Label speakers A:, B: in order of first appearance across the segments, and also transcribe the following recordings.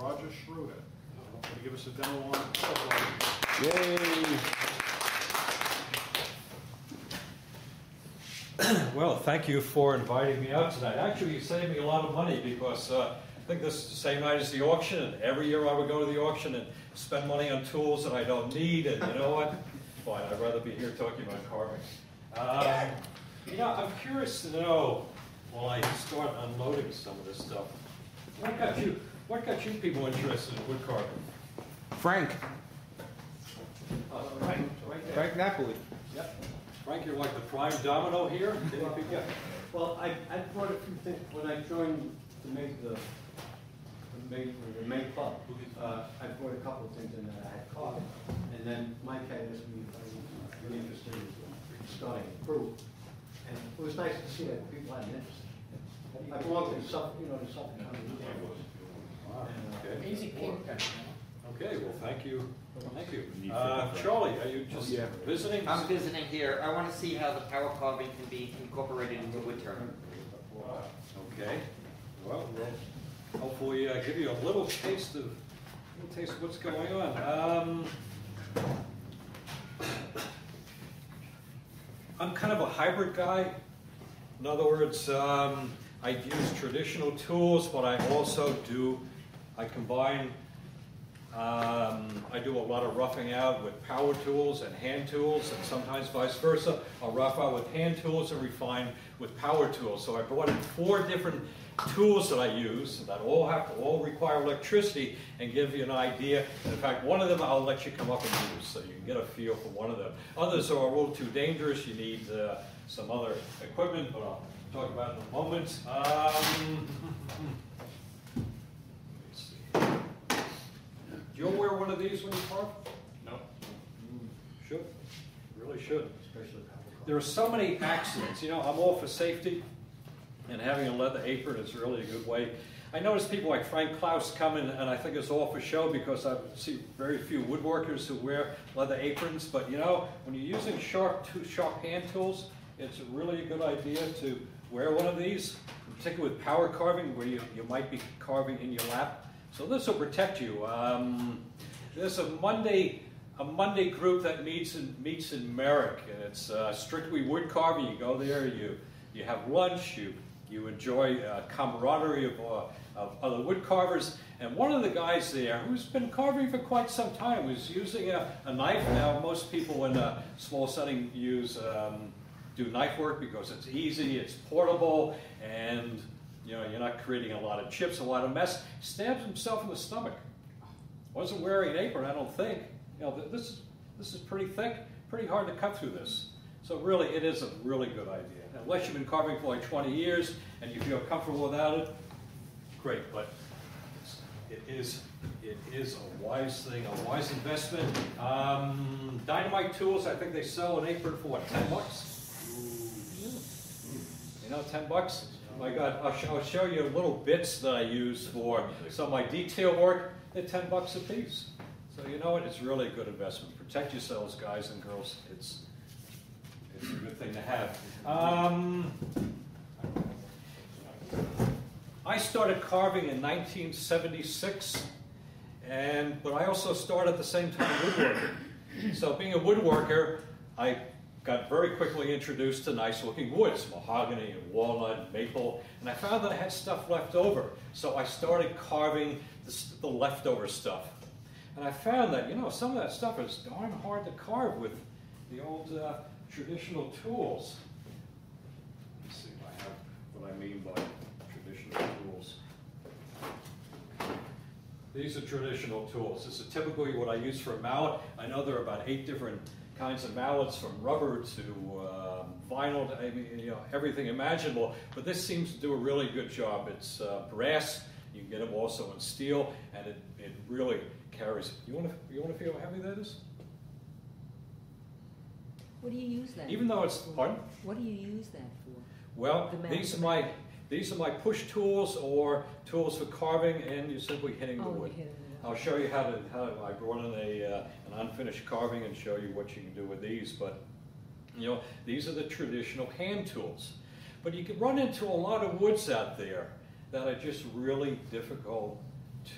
A: Roger Schroeder. You give us a demo on?
B: Yay!
C: Well, thank you for inviting me out tonight. Actually, you saved me a lot of money because uh, I think this is the same night as the auction, and every year I would go to the auction and spend money on tools that I don't need, and you know what? Fine, I'd rather be here talking about carving. Um, you know, I'm curious to know, while I start unloading some of this stuff, what got you, what got you people interested in wood carving?
B: Frank,
C: Uh, right, right there.
B: Frank Napoli.
C: Yep. Frank, you're like the prime domino here?
D: Yeah. Well, I, I brought a few things, when I joined the make, the, the make, the make club, uh, I brought a couple of things in that I had caught. And then Mike had asked me if I was really interested in starting a group. And it was nice to see that people had an interest. I belong to Suffolk, you know, the Suffolk County. Youth
C: Wow, okay.
E: Easy pink pen.
C: Okay, well, thank you, thank you. Uh, Charlie, are you just
B: Yeah.
C: visiting?
E: I'm visiting here. I want to see how the power carving can be incorporated into wood turning.
C: Okay, well, we'll hopefully uh, give you a little taste of, little taste of what's going on. Um, I'm kind of a hybrid guy. In other words, um, I use traditional tools, but I also do, I combine, um, I do a lot of roughing out with power tools and hand tools, and sometimes vice versa. I'll rough out with hand tools and refine with power tools. So I brought in four different tools that I use that all have to, all require electricity and give you an idea. In fact, one of them I'll let you come up and use so you can get a feel for one of them. Others are a little too dangerous. You need uh, some other equipment, but I'll talk about in a moment. Um, let me see. Do you wear one of these when you carve?
A: No.
C: Mm, should, really should.
D: Especially
C: There are so many accidents, you know, I'm all for safety, and having a leather apron is really a good way. I notice people like Frank Klausz come in, and I think it's all for show because I see very few woodworkers who wear leather aprons, but you know, when you're using sharp, two sharp hand tools, it's really a good idea to wear one of these, particularly with power carving, where you, you might be carving in your lap. So this will protect you. Um, there's a Monday, a Monday group that meets in, meets in Merrick, and it's uh, strictly wood carving. You go there, you, you have lunch, you, you enjoy uh, camaraderie of, uh, of other wood carvers. And one of the guys there, who's been carving for quite some time, was using a, a knife. Now, most people in a small setting use um, do knife work because it's easy, it's portable, and you know you're not creating a lot of chips, a lot of mess. Stabs himself in the stomach. Wasn't wearing an apron, I don't think. You know, this is this is pretty thick, pretty hard to cut through this. So really, it is a really good idea. Unless you've been carving for like 20 years and you feel comfortable without it, great. But it is it is a wise thing, a wise investment. Um, dynamite tools, I think they sell an apron for what, 10 bucks? You know, 10 bucks? My God, I'll show, I'll show you little bits that I use for some of my detail work. They're 10 bucks a piece. So you know what? It's really a good investment. Protect yourselves, guys and girls. It's it's a good thing to have. Um, I started carving in 1976, and but I also started at the same time woodworking. So being a woodworker, I got very quickly introduced to nice looking woods, mahogany and walnut and maple, and I found that I had stuff left over. So I started carving the, the leftover stuff. And I found that, you know, some of that stuff is darn hard to carve with the old uh, traditional tools. Let's see if I have what I mean by traditional tools. These are traditional tools. This is typically what I use for a mallet. I know there are about eight different kinds of mallets, from rubber to um, vinyl, to, I mean, you know, everything imaginable. But this seems to do a really good job. It's uh, brass. You can get them also in steel, and it, it really carries. You want to you want to feel how heavy that is?
F: What do you use that?
C: Even though it's
F: for?
C: pardon.
F: What do you use that for?
C: Well,
F: The
C: these are my these are my push tools or tools for carving, and you're simply hitting the
F: Oh,
C: wood. I'll show you how to, how, I brought in a, uh, an unfinished carving and show you what you can do with these, but, you know, these are the traditional hand tools. But you can run into a lot of woods out there that are just really difficult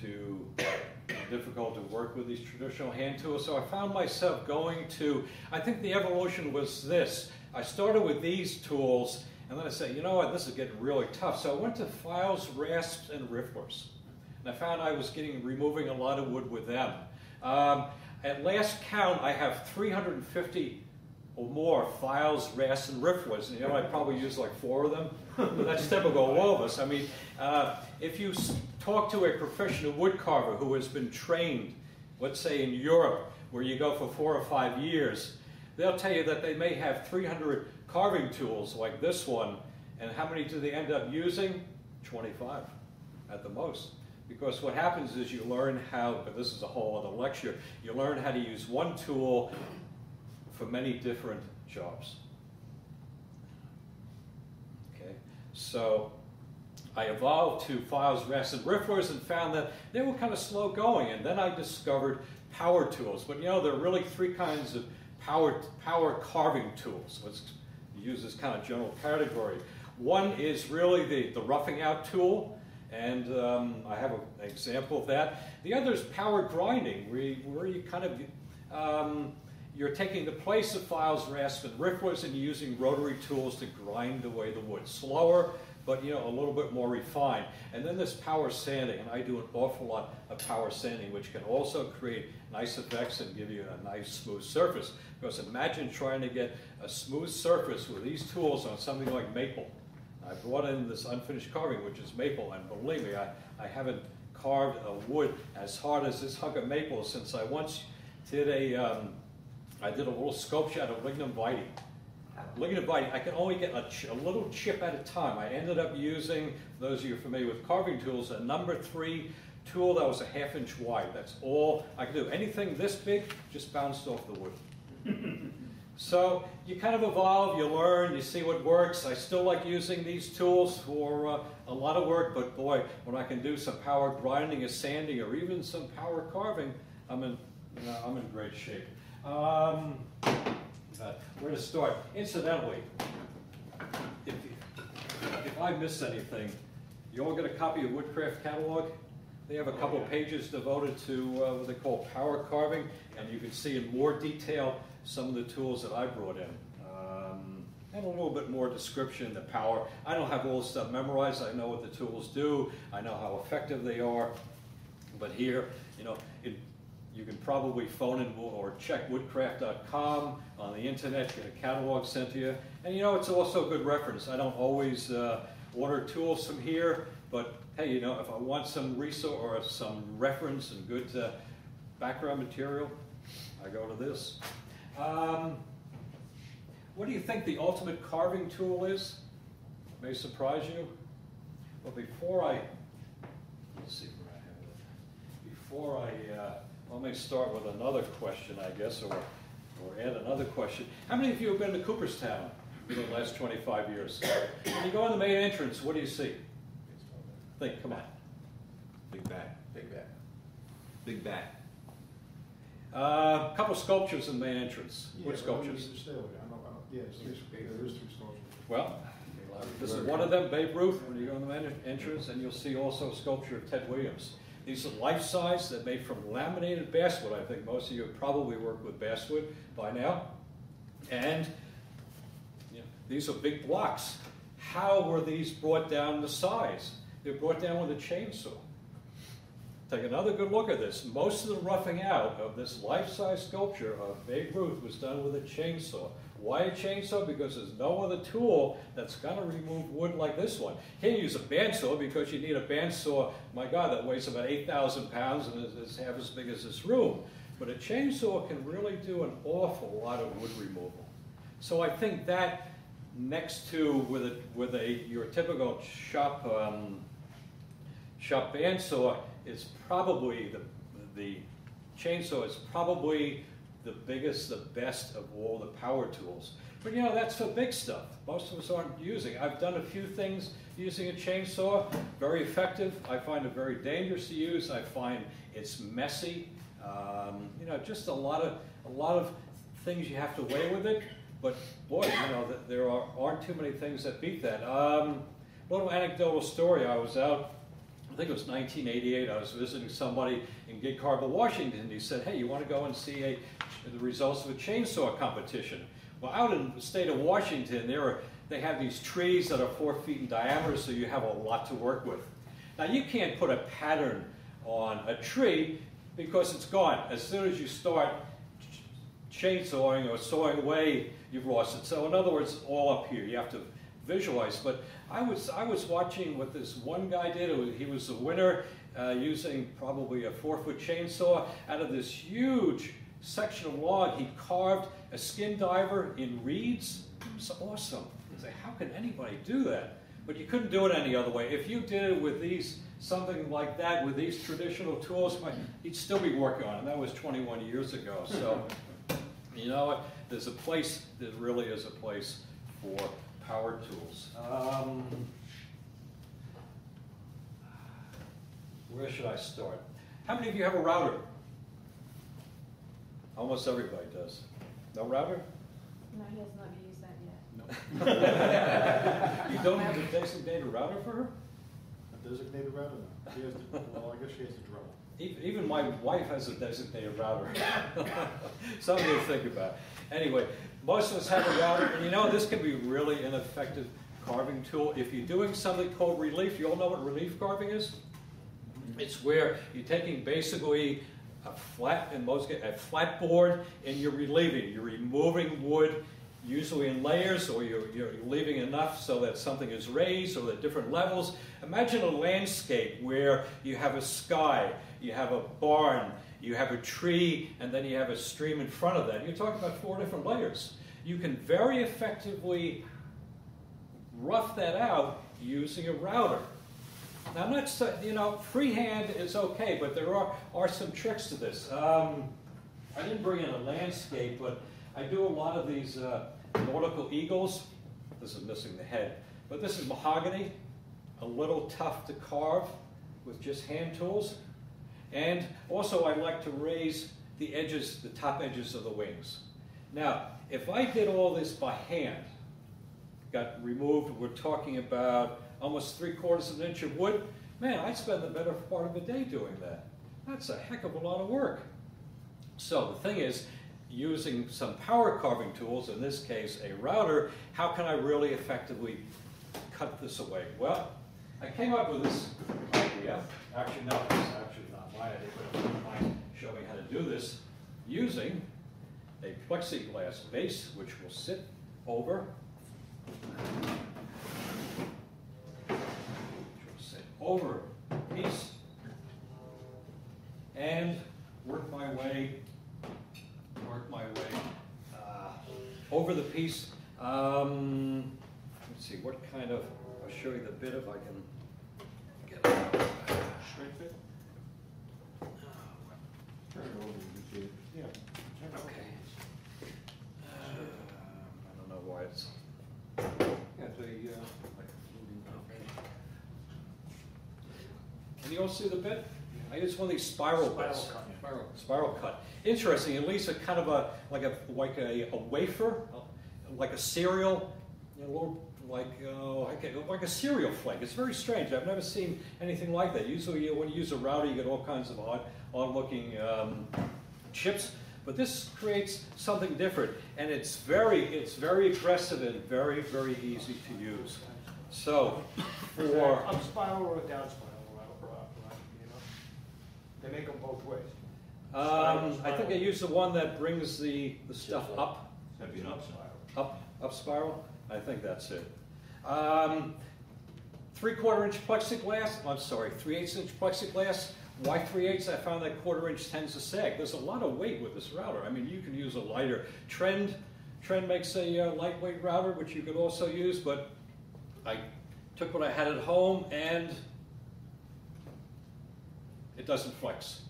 C: too difficult to work with these traditional hand tools. So I found myself going to, I think the evolution was this. I started with these tools, and then I said, you know what, this is getting really tough. So I went to files, rasps, and rifflers. And I found I was getting, removing a lot of wood with them. Um, at last count, I have 350 or more files, rasps, and. And you know, I probably use like four of them. But that's typical of all of us. I mean, uh, if you talk to a professional wood carver who has been trained, let's say in Europe, where you go for four or five years, they'll tell you that they may have 300 carving tools like this one, and how many do they end up using? 25 at the most. Because what happens is you learn how, but this is a whole other lecture, you learn how to use one tool for many different jobs. Okay, so I evolved to files, rasps, and rifflers and found that they were kind of slow going. And then I discovered power tools. But you know, there are really three kinds of power, power carving tools. Let's use this kind of general category. One is really the, the roughing out tool, and um, I have a, an example of that. The other is power grinding, where where you kind of um, you're taking the place of files, rasps, and rifflers and using rotary tools to grind away the wood. Slower, but you know, a little bit more refined. And then there's power sanding, and I do an awful lot of power sanding, which can also create nice effects and give you a nice smooth surface. Because imagine trying to get a smooth surface with these tools on something like maple. I brought in this unfinished carving, which is maple, and believe me, I, I haven't carved a wood as hard as this hunk of maple since I once did a, um, I did a little sculpture out of lignum vitae. Lignum vitae, I can only get a, a little chip at a time. I ended up using, those of you familiar with carving tools, a number three tool that was a half inch wide. That's all I could do. Anything this big just bounced off the wood. So you kind of evolve, you learn, you see what works. I still like using these tools for uh, a lot of work, but boy, when I can do some power grinding or sanding or even some power carving, I'm in, you know, I'm in great shape. Um, uh, where to start? Incidentally, if, if I miss anything, you all get a copy of Woodcraft Catalog? They have a couple of pages devoted to uh, what they call power carving, and you can see in more detail some of the tools that I brought in. Um, and a little bit more description, the power. I don't have all this stuff memorized. I know what the tools do. I know how effective they are. But here, you know, it, you can probably phone in or check woodcraft.com on the internet, get a catalog sent to you. And you know, it's also a good reference. I don't always uh, order tools from here, but hey, you know, if I want some resource or some reference and good uh, background material, I go to this. Um, what do you think the ultimate carving tool is? May surprise you. Well, before I, let's see where I have it. Before I, uh, let me start with another question, I guess, or, or add another question. How many of you have been to Cooperstown in the last 25 years? When you go in the main entrance, what do you see? Think, come on.
B: Big bat. Big bat. Big bat.
C: Uh, A couple sculptures in the main entrance. What
A: Yeah,
C: sculptures?
A: the stairway. I know, I know, yes, there's, there is two sculptures.
C: Well, this is one of them, Babe Ruth, when you go in the main entrance, and you'll see also a sculpture of Ted Williams. These are life-size, they're made from laminated basswood. I think most of you have probably worked with basswood by now. And you know, these are big blocks. How were these brought down to size? They're brought down with a chainsaw. Take another good look at this. Most of the roughing out of this life-size sculpture of Babe Ruth was done with a chainsaw. Why a chainsaw? Because there's no other tool that's going to remove wood like this one. Can't use a bandsaw because you need a bandsaw, my God, that weighs about 8,000 pounds and is, is half as big as this room. But a chainsaw can really do an awful lot of wood removal. So I think that next to with a, with a your typical shop um, shop bandsaw is probably the the chainsaw is probably the biggest, the best of all the power tools. But you know, that's for big stuff. Most of us aren't using. I've done a few things using a chainsaw, very effective. I find it very dangerous to use. I find it's messy. Um, you know, just a lot of a lot of things you have to weigh with it. But boy, you know, there are, aren't too many things that beat that. Um, little anecdotal story. I was out I think it was 1988, I was visiting somebody in Gig Harbor, Washington. He said, hey, you want to go and see a, the results of a chainsaw competition? Well, out in the state of Washington, there are, they have these trees that are four feet in diameter, so you have a lot to work with. Now, you can't put a pattern on a tree because it's gone. As soon as you start chainsawing or sawing away, you've lost it. So in other words, all up here. You have to visualize. But I was, I was watching what this one guy did. Was- He was a winner uh, using probably a four-foot chainsaw. Out of this huge section of log, he carved a skin diver in reeds. It was awesome. I say, how can anybody do that? But you couldn't do it any other way. If you did it with these, something like that, with these traditional tools, my- you'd still be working on it. That was 21 years ago. So, you know what? There's a place, there really is a place for power tools. Um, where should I start? How many of you have a router? Almost everybody does. No router?
G: No, he has not used that yet. No.
C: you don't have a designated router for her?
A: A designated router, no. She has, the- well, I guess she has the drill.
C: E- Even my wife has a designated router. Something to think about. Anyway, most of us have a router, and you know, this can be really an effective carving tool. If you're doing something called relief, you all know what relief carving is? It's where you're taking basically a flat, in most cases, a flat board, and you're relieving. You're removing wood, usually in layers, or you're, you're leaving enough so that something is raised or at different levels. Imagine a landscape where you have a sky, you have a barn, you have a tree, and then you have a stream in front of that. You're talking about four different layers. You can very effectively rough that out using a router. Now, I'm not, so- you know, freehand is okay, but there are, are some tricks to this. Um, I didn't bring in a landscape, but I do a lot of these uh, nautical eagles. This is missing the head, but this is mahogany, a little tough to carve with just hand tools. And also, I like to raise the edges, the top edges of the wings. Now, if I did all this by hand, got removed, we're talking about almost three quarters of an inch of wood, man, I'd spend the better part of a day doing that. That's a heck of a lot of work. So the thing is, using some power carving tools, in this case a router, how can I really effectively cut this away? Well, I came up with this idea. Actually, no, my idea, but a me how to do this using a plexiglass base, which will sit over which will sit over piece and work my way, work my way uh, over the piece. Um, let's see, what kind of, I'll show you the bit if I can get it.
A: Straight fit?
B: Turn it over, you see it.
A: Yeah.
C: Okay. Um, I don't know why it's
B: Yeah, it's a, uh, like a floating.
C: Can you all see the bit? I use one of these spiral
A: Spiral
C: bits.
A: cut, yeah.
C: Spiral, spiral cut. Interesting, it leaves a kind of a, like a, like a, a wafer, like a cereal, you know, little, like, uh, like a, like a cereal flake. It's very strange. I've never seen anything like that. Usually you- when you use a router, you get all kinds of odd, odd looking um, chips. But this creates something different, and it's very, it's very aggressive and very, very easy to use. So, for,
A: Up spiral or down spiral, right, right, right, you know? They make them both ways.
C: Um, I think I use the one that brings the, the stuff up,
B: That'd be an upside.
C: up, up spiral. I think that's it. Um, three quarter inch plexiglass, I'm sorry, three eighths inch plexiglass. Why three eighths? I found that quarter inch tends to sag. There's a lot of weight with this router. I mean, you can use a lighter. Trend, Trend makes a uh, lightweight router, which you could also use, but I took what I had at home and it doesn't flex.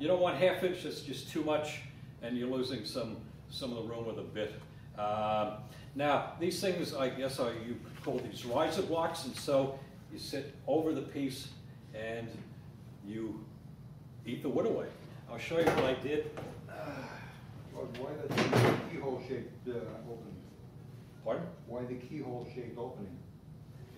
C: You don't want half inch, that's just too much, and you're losing some, some of the room with a bit. Um, now, these things, I guess are, you call these riser blocks, and so you sit over the piece and you eat the wood away. I'll show you what I did.
H: Well, Why the keyhole shaped uh, opening?
C: Pardon?
H: Why the keyhole shaped opening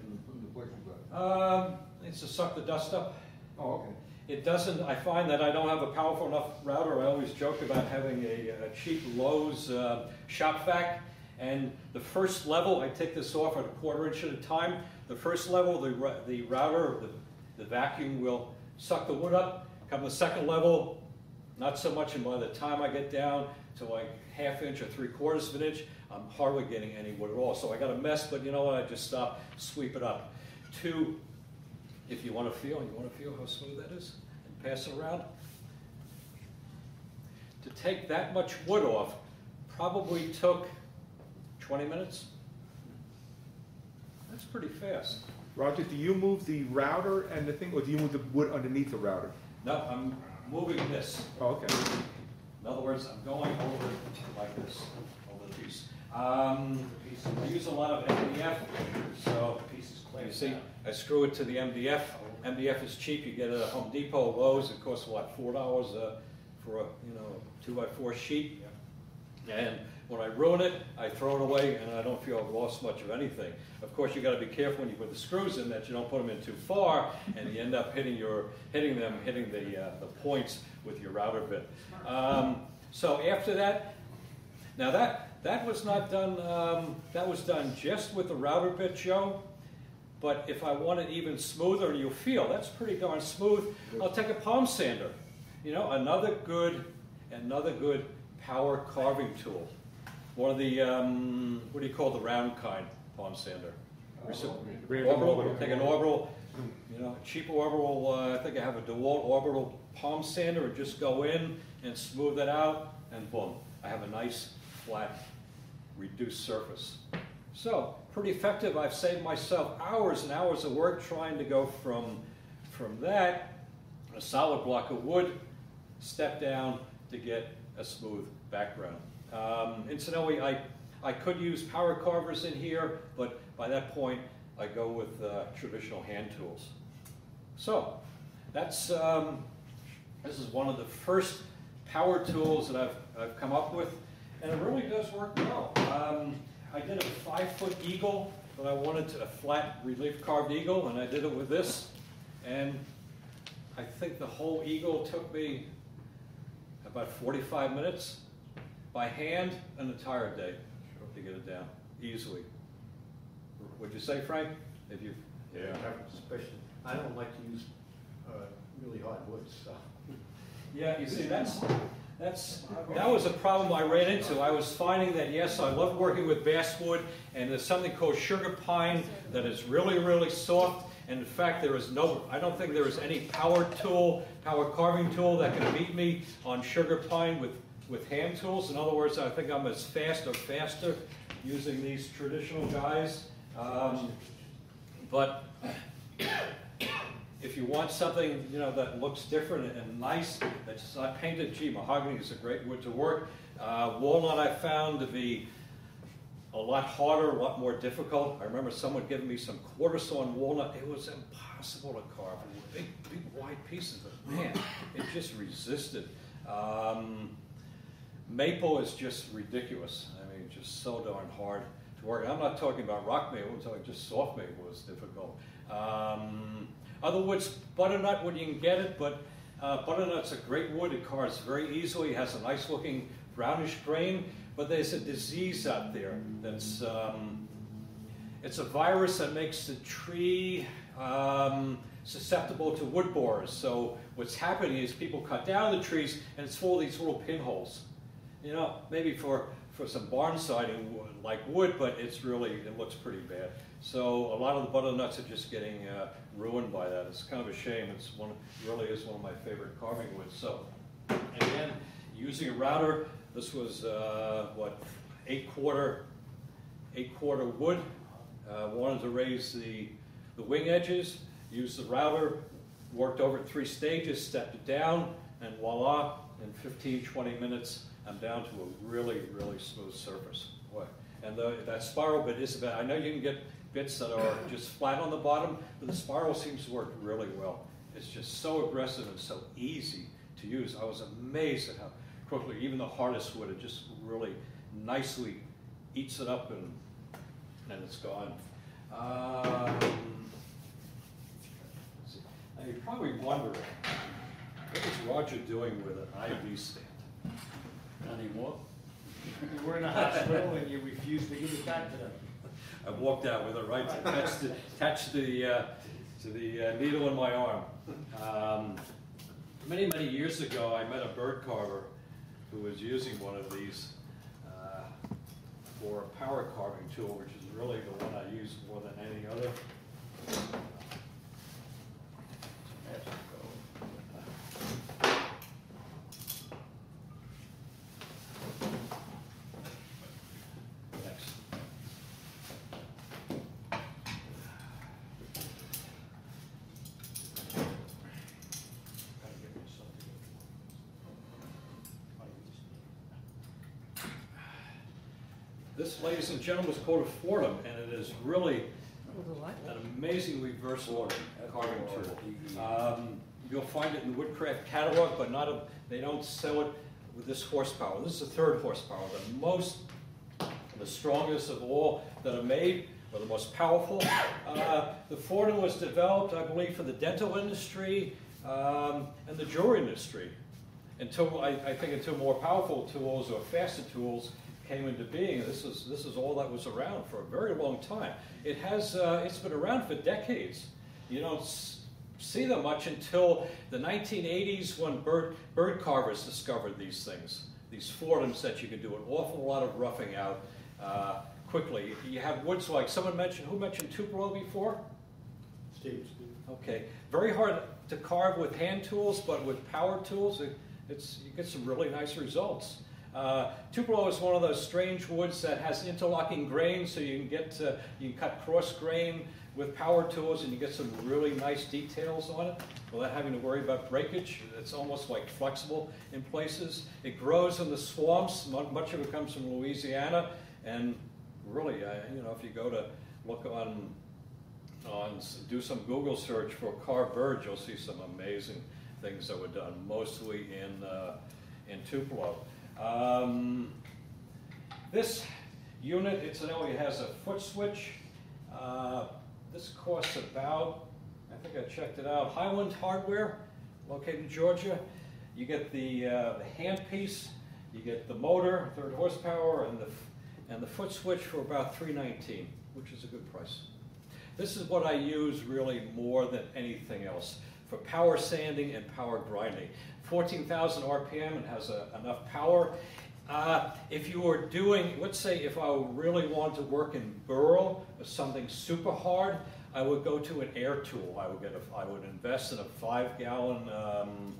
H: in the, in the plexiglass?
C: Um, it's to suck the dust up.
H: Oh, okay.
C: It doesn't, I find that I don't have a powerful enough router. I always joke about having a, a cheap Lowe's uh, shop vac. And the first level, I take this off at a quarter inch at a time. The first level, the, the router, the, the vacuum will suck the wood up. Come to the second level, not so much. And by the time I get down to like half inch or three quarters of an inch, I'm hardly getting any wood at all. So I got a mess, but you know what? I just stop, sweep it up. Two, if you want to feel, you want to feel how smooth that is, and pass it around. To take that much wood off probably took 20 minutes. That's pretty fast.
I: Roger, do you move the router and the thing, or do you move the wood underneath the router?
C: No, I'm moving this.
I: Oh, okay.
C: In other words, I'm going over like this, over the piece. Um, I use a lot of MDF, so you see, I screw it to the MDF. MDF is cheap, you get it at Home Depot, Lowe's, it costs what, four dollars uh, for a, you know, two by four sheet? And when I ruin it, I throw it away and I don't feel I've lost much of anything. Of course, you've gotta be careful when you put the screws in that you don't put them in too far and you end up hitting your, hitting them, hitting the, uh, the points with your router bit. Um, so after that, now that, that was not done, um, that was done just with the router bit, Joe. But if I want it even smoother, and you'll feel that's pretty darn smooth, I'll take a palm sander. You know, another good, another good power carving tool. One of the, um, what do you call the round kind palm sander?
I: Bring
C: Orbital,
I: orbital.
C: take an orbital, you know, cheap orbital, uh, I think I have a DeWalt orbital palm sander, and just go in and smooth it out, and boom, I have a nice, flat, reduced surface. So, pretty effective, I've saved myself hours and hours of work trying to go from, from that, a solid block of wood, step down to get a smooth background. Um, incidentally, I, I could use power carvers in here, but by that point, I go with uh, traditional hand tools. So, that's, um, this is one of the first power tools that I've, I've come up with, and it really does work well. Um, I did a five-foot eagle, but I wanted to, a flat relief carved eagle, and I did it with this, and I think the whole eagle took me about 45 minutes by hand, an entire day to get it down easily. Would you say, Frank? If you, yeah.
D: Especially, I don't like to use, uh, really hard wood, so.
C: Yeah, you see, that's, that's, that was a problem I ran into. I was finding that, yes, I love working with basswood, and there's something called sugar pine that is really, really soft. And in fact, there is no, I don't think there is any power tool, power carving tool that can beat me on sugar pine with, with hand tools. In other words, I think I'm as fast or faster using these traditional guys. Um, But if you want something, you know, that looks different and nice, that's not painted, gee, mahogany is a great wood to work. Uh, walnut I found to be a lot harder, a lot more difficult. I remember someone giving me some quarter sawn walnut. It was impossible to carve. Big, big wide pieces, but man, it just resisted. Um, maple is just ridiculous. I mean, just so darn hard to work. I'm not talking about rock maple, I'm talking just soft maple is difficult. Um, other woods, butternut when you can get it, but uh, butternut's a great wood. It carves very easily. It has a nice looking brownish grain, but there's a disease out there that's um, it's a virus that makes the tree um, susceptible to wood borers. So what's happening is people cut down the trees and it's full of these little pinholes. You know, maybe for, for some barn siding like wood, but it's really, it looks pretty bad. So a lot of the butternuts are just getting uh, ruined by that. It's kind of a shame. It's one, really is one of my favorite carving woods. So again, using a router, this was uh, what, eight quarter, eight quarter wood. Uh, wanted to raise the, the wing edges, used the router, worked over three stages, stepped it down, and voila, in 15, 20 minutes, I'm down to a really, really smooth surface. Boy. And the, that spiral bit is about, I know you can get bits that are just flat on the bottom, but the spiral seems to work really well. It's just so aggressive and so easy to use. I was amazed at how quickly, even the hardest wood, it just really nicely eats it up and, and it's gone. Um, Now, you're probably wondering, what is Roger doing with an IV stand?
A: Anymore? You were in a hospital and you refused to give it back to them.
C: I walked out with it right attached to, attached to the, uh, to the uh, needle in my arm. Um, Many, many years ago, I met a bird carver who was using one of these uh, for a power carving tool, which is really the one I use more than any other. Next.
A: Gotta give me something.
C: This, ladies and gentlemen, is called a Foredom, and it is really
F: With a what?
C: an amazingly versatile carving tool. Um, You'll find it in the Woodcraft catalog, but not, a- they don't sell it with this horsepower. This is the third horsepower, the most, the strongest of all that are made, or the most powerful. Uh, The Foredom was developed, I believe, for the dental industry um, and the jewelry industry. Until, I, I think until more powerful tools or faster tools came into being, this is, this is all that was around for a very long time. It has, uh, it's been around for decades. You don't see them much until the 1980s when bird, bird carvers discovered these things, these Foredoms that you can do an awful lot of roughing out uh, quickly. You have woods like, someone mentioned, who mentioned Tupelo before?
A: Steve,
C: Okay, very hard to carve with hand tools, but with power tools, it, it's, you get some really nice results. Uh, Tupelo is one of those strange woods that has interlocking grain, so you can get, you can cut cross grain with power tools and you get some really nice details on it without having to worry about breakage. It's almost like flexible in places. It grows in the swamps, much of it comes from Louisiana, and really, uh, you know, if you go to look on on, do some Google search for birds, you'll see some amazing things that were done, mostly in, uh, in Tupelo. Um, This unit, incidentally, has a foot switch. Uh, This costs about, I think I checked it out, Highland Hardware, located in Georgia. You get the, uh, the handpiece, you get the motor, third horsepower, and the, and the foot switch for about three nineteen, which is a good price. This is what I use really more than anything else for power sanding and power grinding. 14,000 RPM and has a, enough power. Uh, if you were doing, let's say if I really wanted to work in burl something super hard, I would go to an air tool. I would get a, I would invest in a five gallon um,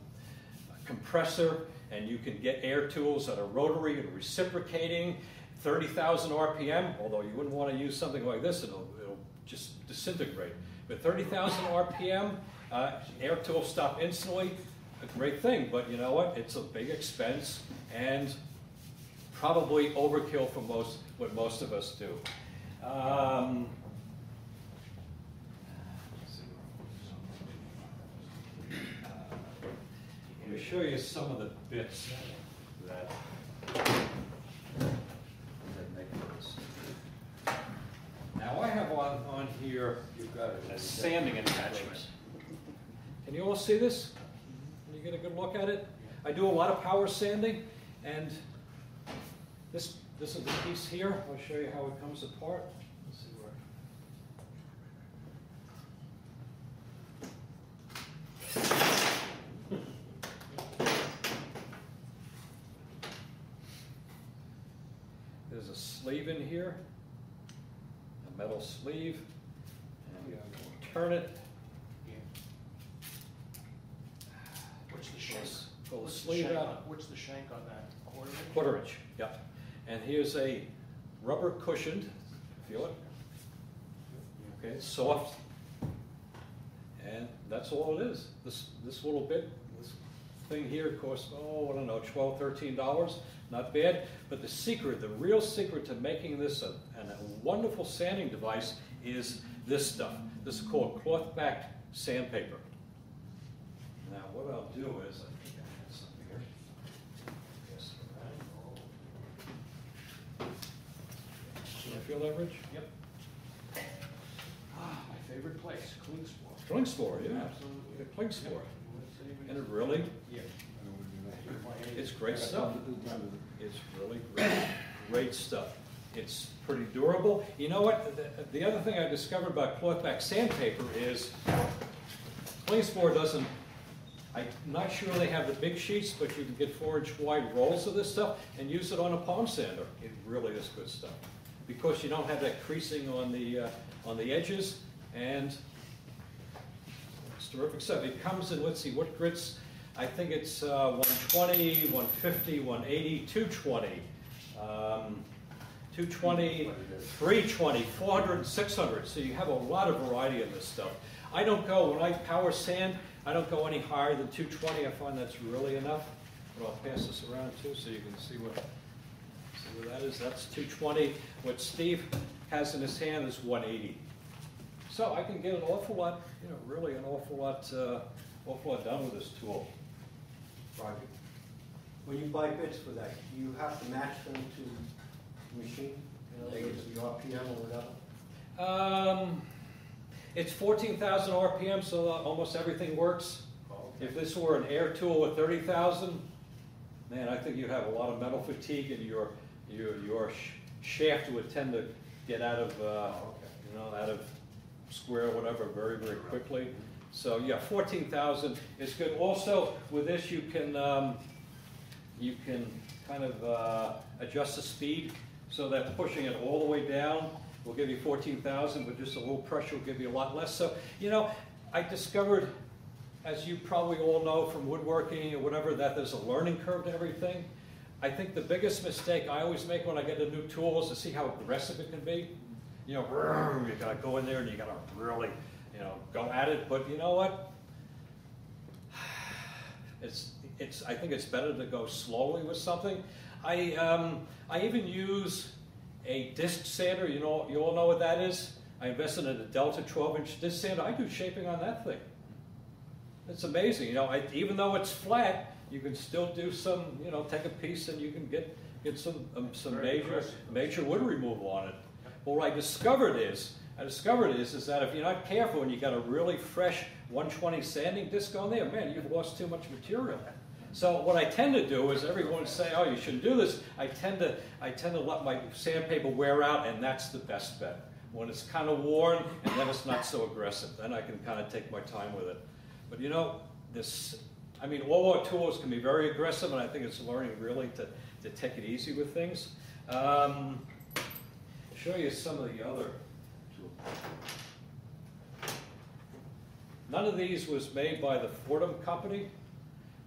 C: compressor and you can get air tools that are rotary and reciprocating, 30,000 RPM, although you wouldn't want to use something like this, it'll, it'll just disintegrate. But 30,000 RPM, uh, air tools stop instantly, great thing, but you know what? It's a big expense and probably overkill for most, what most of us do. Um, Let me show you some of the bits that, that make this. Now, I have on, on here
H: You've got
C: a sanding attachment. Can you all see this? Get a good look at it? I do a lot of power sanding, and this, this is the piece here. I'll show you how it comes apart. Let's see where. There's a sleeve in here, a metal sleeve, and you turn it,
A: What's the shank?
C: pull the
A: What's the shank
C: out.
A: What's the shank on that? Quarter inch?
C: Quarter inch, yeah. And here's a rubber cushioned, feel it? Okay, soft. And that's all it is. This, this little bit, this thing here costs, oh, I don't know, twelve, thirteen dollars, not bad. But the secret, the real secret to making this a, and a wonderful sanding device is this stuff. This is called cloth backed sandpaper. Now, what I'll do is, I think I have some here. Yes, all right. Can you feel that, Rich?
A: Yep. Ah, my favorite place.
C: Klingspor, yeah, Klingspor. And it really, it's great stuff. It's really great, great stuff. It's pretty durable. You know what, the, the other thing I discovered about cloth back sandpaper is Klingspor doesn't, I'm not sure they have the big sheets, but you can get four inch wide rolls of this stuff and use it on a palm sander. It really is good stuff. Because you don't have that creasing on the, uh, on the edges and it's terrific stuff. It comes in, let's see, what grits? I think it's uh, 120, 150, 180, 220. Um, 220, 320, 400, 600. So you have a lot of variety in this stuff. I don't go, when I power sand, I don't go any higher than 220. I find that's really enough. But I'll pass this around too so you can see what, that is. That's 220. What Steve has in his hand is 180. So I can get an awful lot, you know, really an awful lot, uh, awful lot done with this tool.
D: Roger. When you buy bits for that, do you have to match them to the machine? In other words, the RPM or whatever?
C: Um, it's 14,000 RPM, so uh, almost everything works. If this were an air tool with 30,000, man, I think you'd have a lot of metal fatigue in your, your, your sh- shaft would tend to get out of, uh, you know, out of square, whatever, very, very quickly. So, yeah, 14,000 is good. Also, with this, you can, um, you can kind of uh, adjust the speed so that pushing it all the way down will give you 14,000, but just a little pressure will give you a lot less. So, you know, I discovered, as you probably all know from woodworking or whatever, that there's a learning curve to everything. I think the biggest mistake I always make when I get a new tool is to see how aggressive it can be. You know, you gotta go in there and you gotta really, you know, go at it. But you know what? It's, it's, I think it's better to go slowly with something. I, um, I even use a disc sander. You know, you all know what that is. I invested in a Delta 12-inch disc sander. I do shaping on that thing. It's amazing. You know, I, even though it's flat, you can still do some. You know, take a piece and you can get get some um, some major major wood removal on it. Well, what I discovered is, I discovered is, is that if you're not careful and you got a really fresh 120 sanding disc on there, man, you've lost too much material. So what I tend to do is everyone say, oh, you shouldn't do this. I tend to, I tend to let my sandpaper wear out, and that's the best bet. When it's kind of worn, and then it's not so aggressive, then I can kind of take my time with it. But you know, this, I mean, all our tools can be very aggressive, and I think it's learning really to, to take it easy with things. Um, show you some of the other tools. None of these was made by the Foredom company,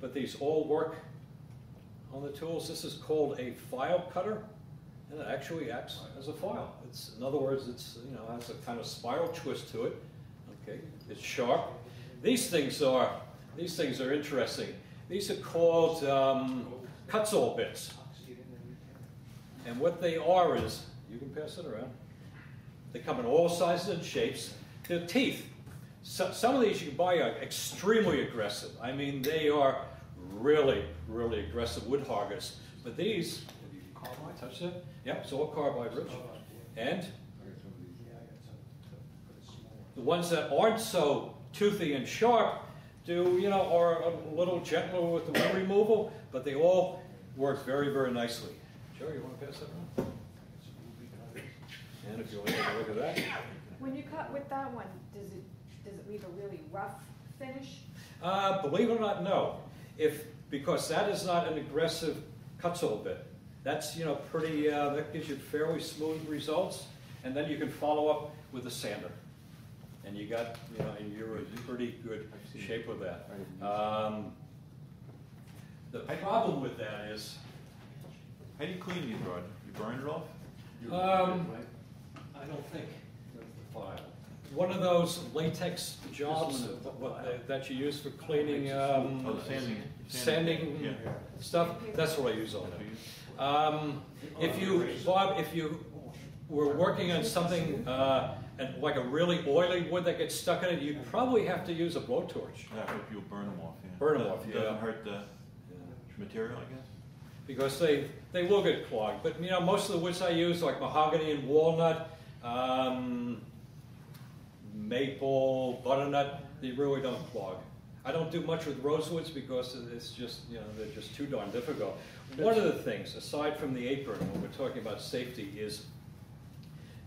C: but these all work on the tools. This is called a file cutter, and it actually acts as a file. It's, in other words, it's, you know, has a kind of spiral twist to it. Okay, it's sharp. These things are, these things are interesting. These are called um, Kutzall bits. And what they are is, you can pass it around. They come in all sizes and shapes. They're teeth. So, some of these you can buy are extremely aggressive. I mean, they are really, really aggressive wood hoggers. But these, have you carbide touch it? Yep, it's all carbide rich. And the ones that aren't so toothy and sharp do, you know, are a little gentler with the removal, but they all work very, very nicely. Joe, you want to pass that around? And if you want to take a look at that.
G: When you cut with that one, does it, does it leave a really rough finish?
C: Uh, believe it or not, no. If, because that is not an aggressive Kutzall bit. That's, you know, pretty, uh, that gives you fairly smooth results. And then you can follow up with a sander. And you got, you know, and you're in pretty good shape with that. Um, the problem with that is,
B: How do you clean these, Rod? You burn it off?
C: um, I don't think, one of those latex jobs that- that you use for cleaning, um,
B: Oh, sanding.
C: sanding
B: Yeah.
C: stuff, that's what I use on it. Um, if you, Bob, if you were working on something, uh, and like a really oily wood that gets stuck in it, you'd probably have to use a blowtorch.
B: Yeah, if you'll burn them off, yeah.
C: them off, It
B: Doesn't
C: yeah.
B: hurt the material, I guess?
C: Because they, they will get clogged, but you know, most of the woods I use, like mahogany and walnut, um, maple, butternut, They really don't clog. I don't do much with rosewoods because it's just, you know, they're just too darn difficult. One of the things, aside from the apron, when we're talking about safety, is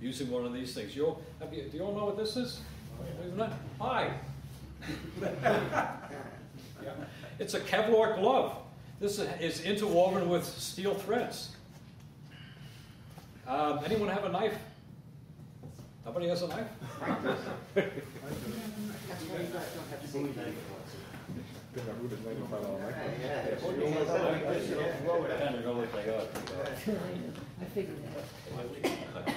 C: using one of these things. You all, have you, do you all know what this is? Believe it or not? Hi. Yeah. It's a Kevlar glove. This is interwoven with steel threads. Um, anyone have a knife? Nobody has a knife?
I: I would have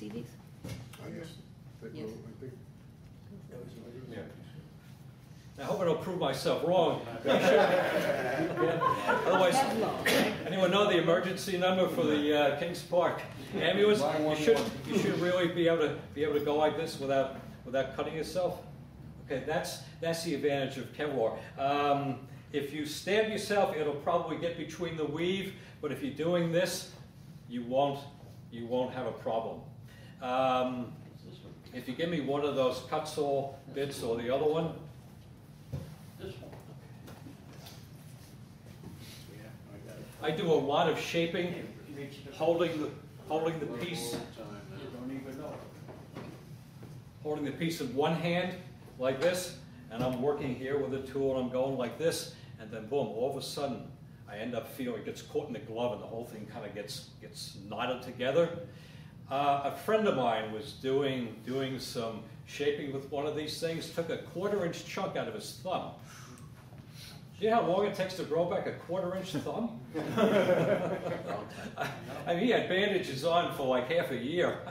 I: made it by all night.
C: Kind of go look like that.
F: I figured that. You see these? Yes.
C: Yeah. I hope I don't prove myself wrong. Otherwise, anyone know the emergency number for the uh, Kings Park ambulance? You should, you should really be able to, be able to go like this without, without cutting yourself. Okay, that's, that's the advantage of Kevlar. Um, if you stab yourself, it'll probably get between the weave, but if you're doing this, you won't, you won't have a problem. Um, if you give me one of those Kutzall bits or the other one, I do a lot of shaping, holding the, holding the piece,
A: You don't even know.
C: holding the piece in one hand, like this, and I'm working here with a tool, and I'm going like this, and then boom, all of a sudden, I end up feeling it gets caught in the glove, and the whole thing kind of gets, gets knotted together. Uh, a friend of mine was doing, doing some shaping with one of these things, took a quarter inch chunk out of his thumb. Do you know how long it takes to grow back a quarter inch thumb? I mean, he had bandages on for like half a year.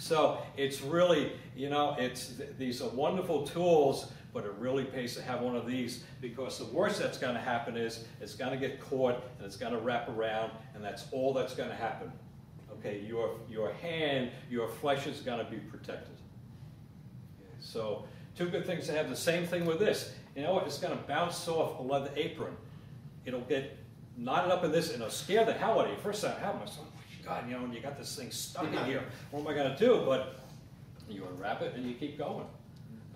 C: So it's really, you know, it's these are wonderful tools, but it really pays to have one of these because the worst that's going to happen is it's going to get caught and it's going to wrap around, and that's all that's going to happen. Okay, your your hand, your flesh is going to be protected. So two good things to have. The same thing with this. You know what? It's going to bounce off a leather apron. It'll get knotted up in this and it'll scare the hell out of you. First time I have myself, oh my God, you know, and you got this thing stuck in here. What am I going to do? But you unwrap it and you keep going.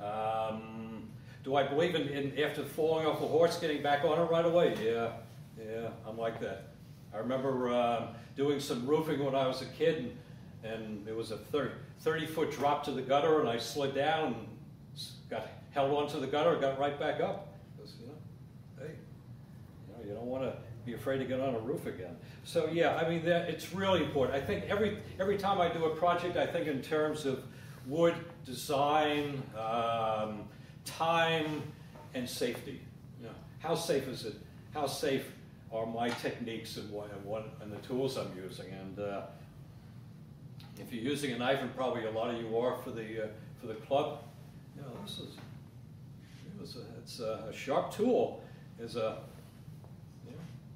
C: Um, do I believe in, in after falling off a horse, getting back on it right away? Yeah, yeah, I'm like that. I remember um, doing some roofing when I was a kid, and, and it was a 30, 30 foot drop to the gutter, and I slid down and got held onto the gutter, got right back up. You know, hey, you know, you don't want to be afraid to get on a roof again. So yeah, I mean, that, it's really important. I think every every time I do a project, I think in terms of wood design, um, time, and safety. You know, how safe is it? How safe are my techniques and what and, what, and the tools I'm using? And uh, if you're using a knife, and probably a lot of you are for the uh, for the club, you know, this is it's a, it's a, a sharp tool. is a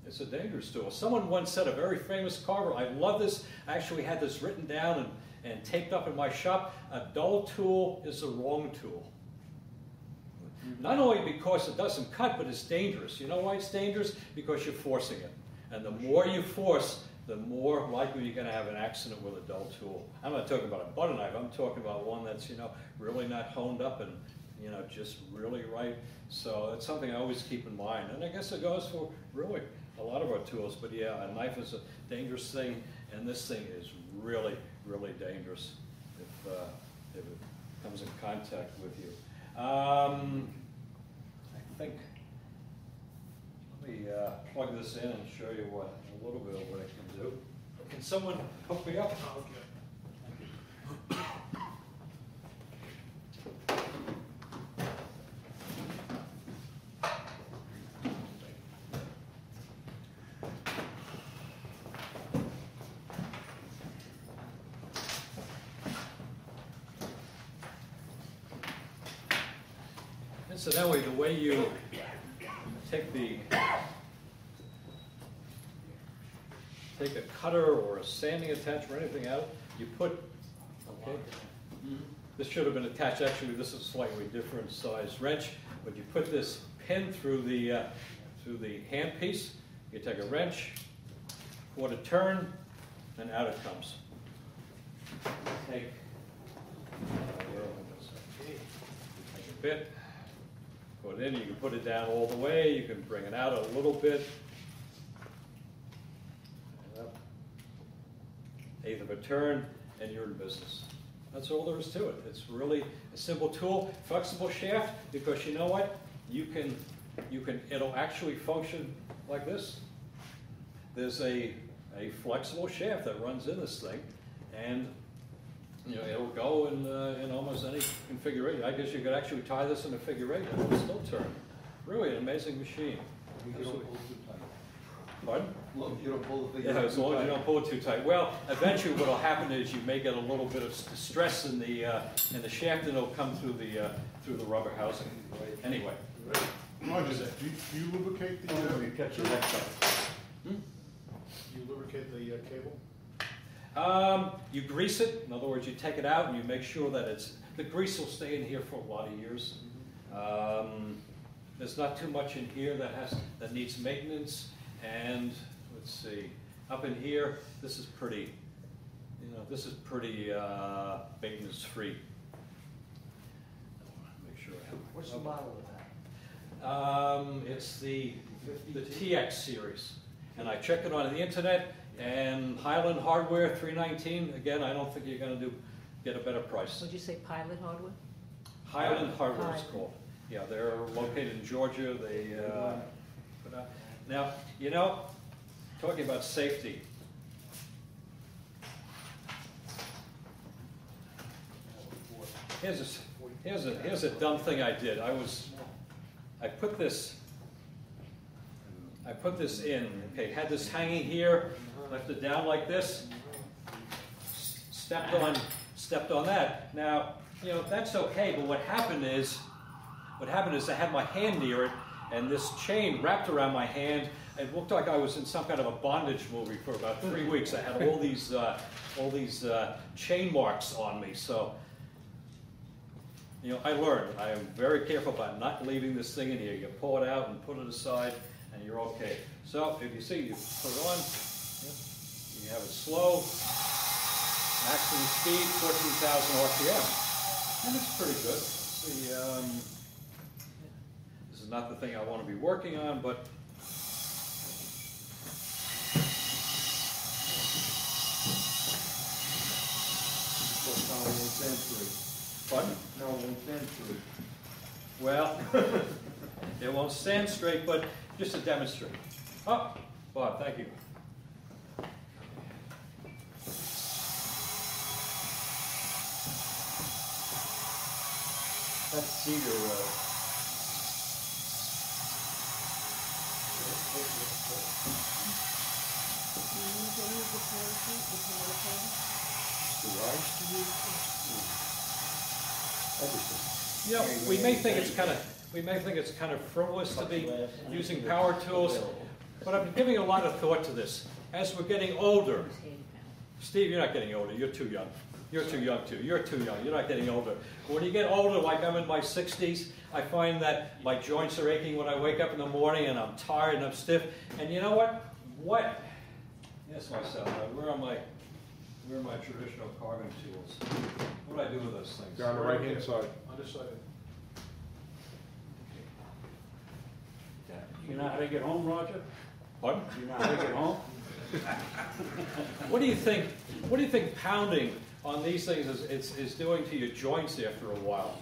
C: it's a dangerous tool. Someone once said, a very famous carver, I love this, I actually had this written down and, and taped up in my shop, a dull tool is the wrong tool. Not only because it doesn't cut, but it's dangerous. You know why it's dangerous? Because you're forcing it. And the more you force, the more likely you're going to have an accident with a dull tool. I'm not talking about a butter knife. I'm talking about one that's, you know, really not honed up and, you know, just really right. So it's something I always keep in mind. And I guess it goes for really a lot of our tools. But yeah, a knife is a dangerous thing, and this thing is really, really dangerous if, uh, if it comes in contact with you. Um, I think, let me uh, plug this in and show you what, a little bit of what it can do. Can someone hook me up? Incidentally, the way you take the, take a cutter or a sanding attachment or anything out, you put, okay? This should have been attached, actually, this is a slightly different size wrench, but you put this pin through the, uh, through the handpiece, you take a wrench, quarter turn, and out it comes. Take, uh, where am bit, put it in, you can put it down all the way, you can bring it out a little bit. And up. Eighth of a turn, and you're in business. That's all there is to it. It's really a simple tool, flexible shaft, because you know what? You can, you can, it'll actually function like this. There's a, a flexible shaft that runs in this thing, and, you know, it'll go in, uh, in almost any configuration. I guess you could actually tie this in a figure eight, and it'll still turn. Really an amazing machine.
H: You don't pull too tight.
C: Pardon?
H: Look, you don't pull the thing.
C: Yeah, as long as you don't pull it too tight. Well, eventually what'll happen is you may get a little bit of stress in the, uh, in the shaft and it'll come through the, uh, through the rubber housing. Anyway,
J: Roger, do you, do you lubricate the, uh,
A: Oh, you catch your next up.
J: do you lubricate the uh, cable?
C: um, you grease it, in other words, you take it out and you make sure that it's, the grease will stay in here for a lot of years. Um, there's not too much in here that has, that needs maintenance, and, let's see, up in here, this is pretty, you know, this is pretty, uh, maintenance-free. Make sure I have.
A: What's the model of that?
C: Um, it's the, the TX series. And I checked it on the internet, and Highland Hardware, three nineteen, again, I don't think you're gonna do, get a better price.
F: Would you say pilot hardware?
C: Highland Hardware is
F: Highland.
C: called. Yeah, they're located in Georgia, they, uh, put out- now, you know, talking about safety. Here's a, here's a, here's a dumb thing I did. I was, I put this, I put this in, okay, had this hanging here, left it down like this, stepped on, stepped on that. Now, you know, that's okay, but what happened is, what happened is I had my hand near it, and this chain wrapped around my hand. It looked like I was in some kind of a bondage movie for about three weeks. I had all these, uh, all these uh, chain marks on me. So, you know, I learned. I am very careful about not leaving this thing in here. You pull it out and put it aside, and you're okay. So, if you see, you put it on. You have it slow, maximum speed, 14,000 RPM. And it's pretty good. The, um, this is not the thing I want to be working on, but
H: Well, now it won't stand straight. it won't stand straight.
C: Well, it won't stand straight, but just to demonstrate. Oh, Bob, thank you.
A: That's cedar, uh,
F: Do you use any of the parachute, the pilot
C: You know, we may think it's kind of, we may think it's kind of frivolous to be using power tools, but I've been giving a lot of thought to this. As we're getting older. Steve, you're not getting older, you're too young. You're too young too, you're too young, you're not getting older. When you get older, like I'm in my sixties, I find that my joints are aching when I wake up in the morning and I'm tired and I'm stiff. And you know what? What? Yes, myself, where are my, where are my traditional carving tools? What do I do with those things?
I: Down the right-hand side.
J: Undecided.
A: you know how to get home, Roger?
C: Pardon?
A: You know how to get home?
C: What do you think, what do you think pounding on these things is, is, is doing to your joints after a while?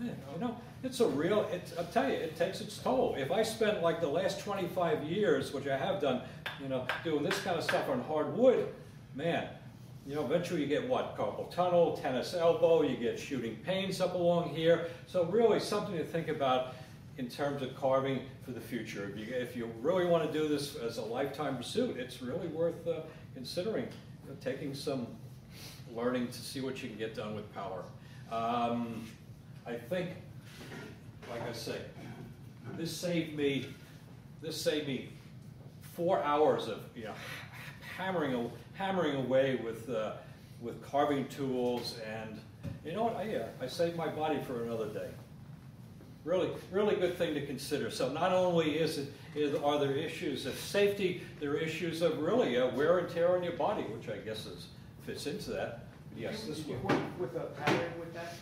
C: You know, it's a real, it's, I'll tell you, it takes its toll. If I spent like the last twenty-five years, which I have done, you know, doing this kind of stuff on hardwood, man, you know, eventually you get what, carpal tunnel, tennis elbow, you get shooting pains up along here. So really something to think about in terms of carving for the future. If you, if you really want to do this as a lifetime pursuit, it's really worth uh, considering, you know, taking some learning to see what you can get done with power. Um, I think, like I say, this saved me, this saved me four hours of, you know, hammering, hammering away with, uh, with carving tools and, you know what, I, yeah, I saved my body for another day. Really, really good thing to consider. So not only is it, is, are there issues of safety, there are issues of really uh, wear and tear on your body, which I guess is, fits into that. Yes, this one.
A: work with a pattern with that?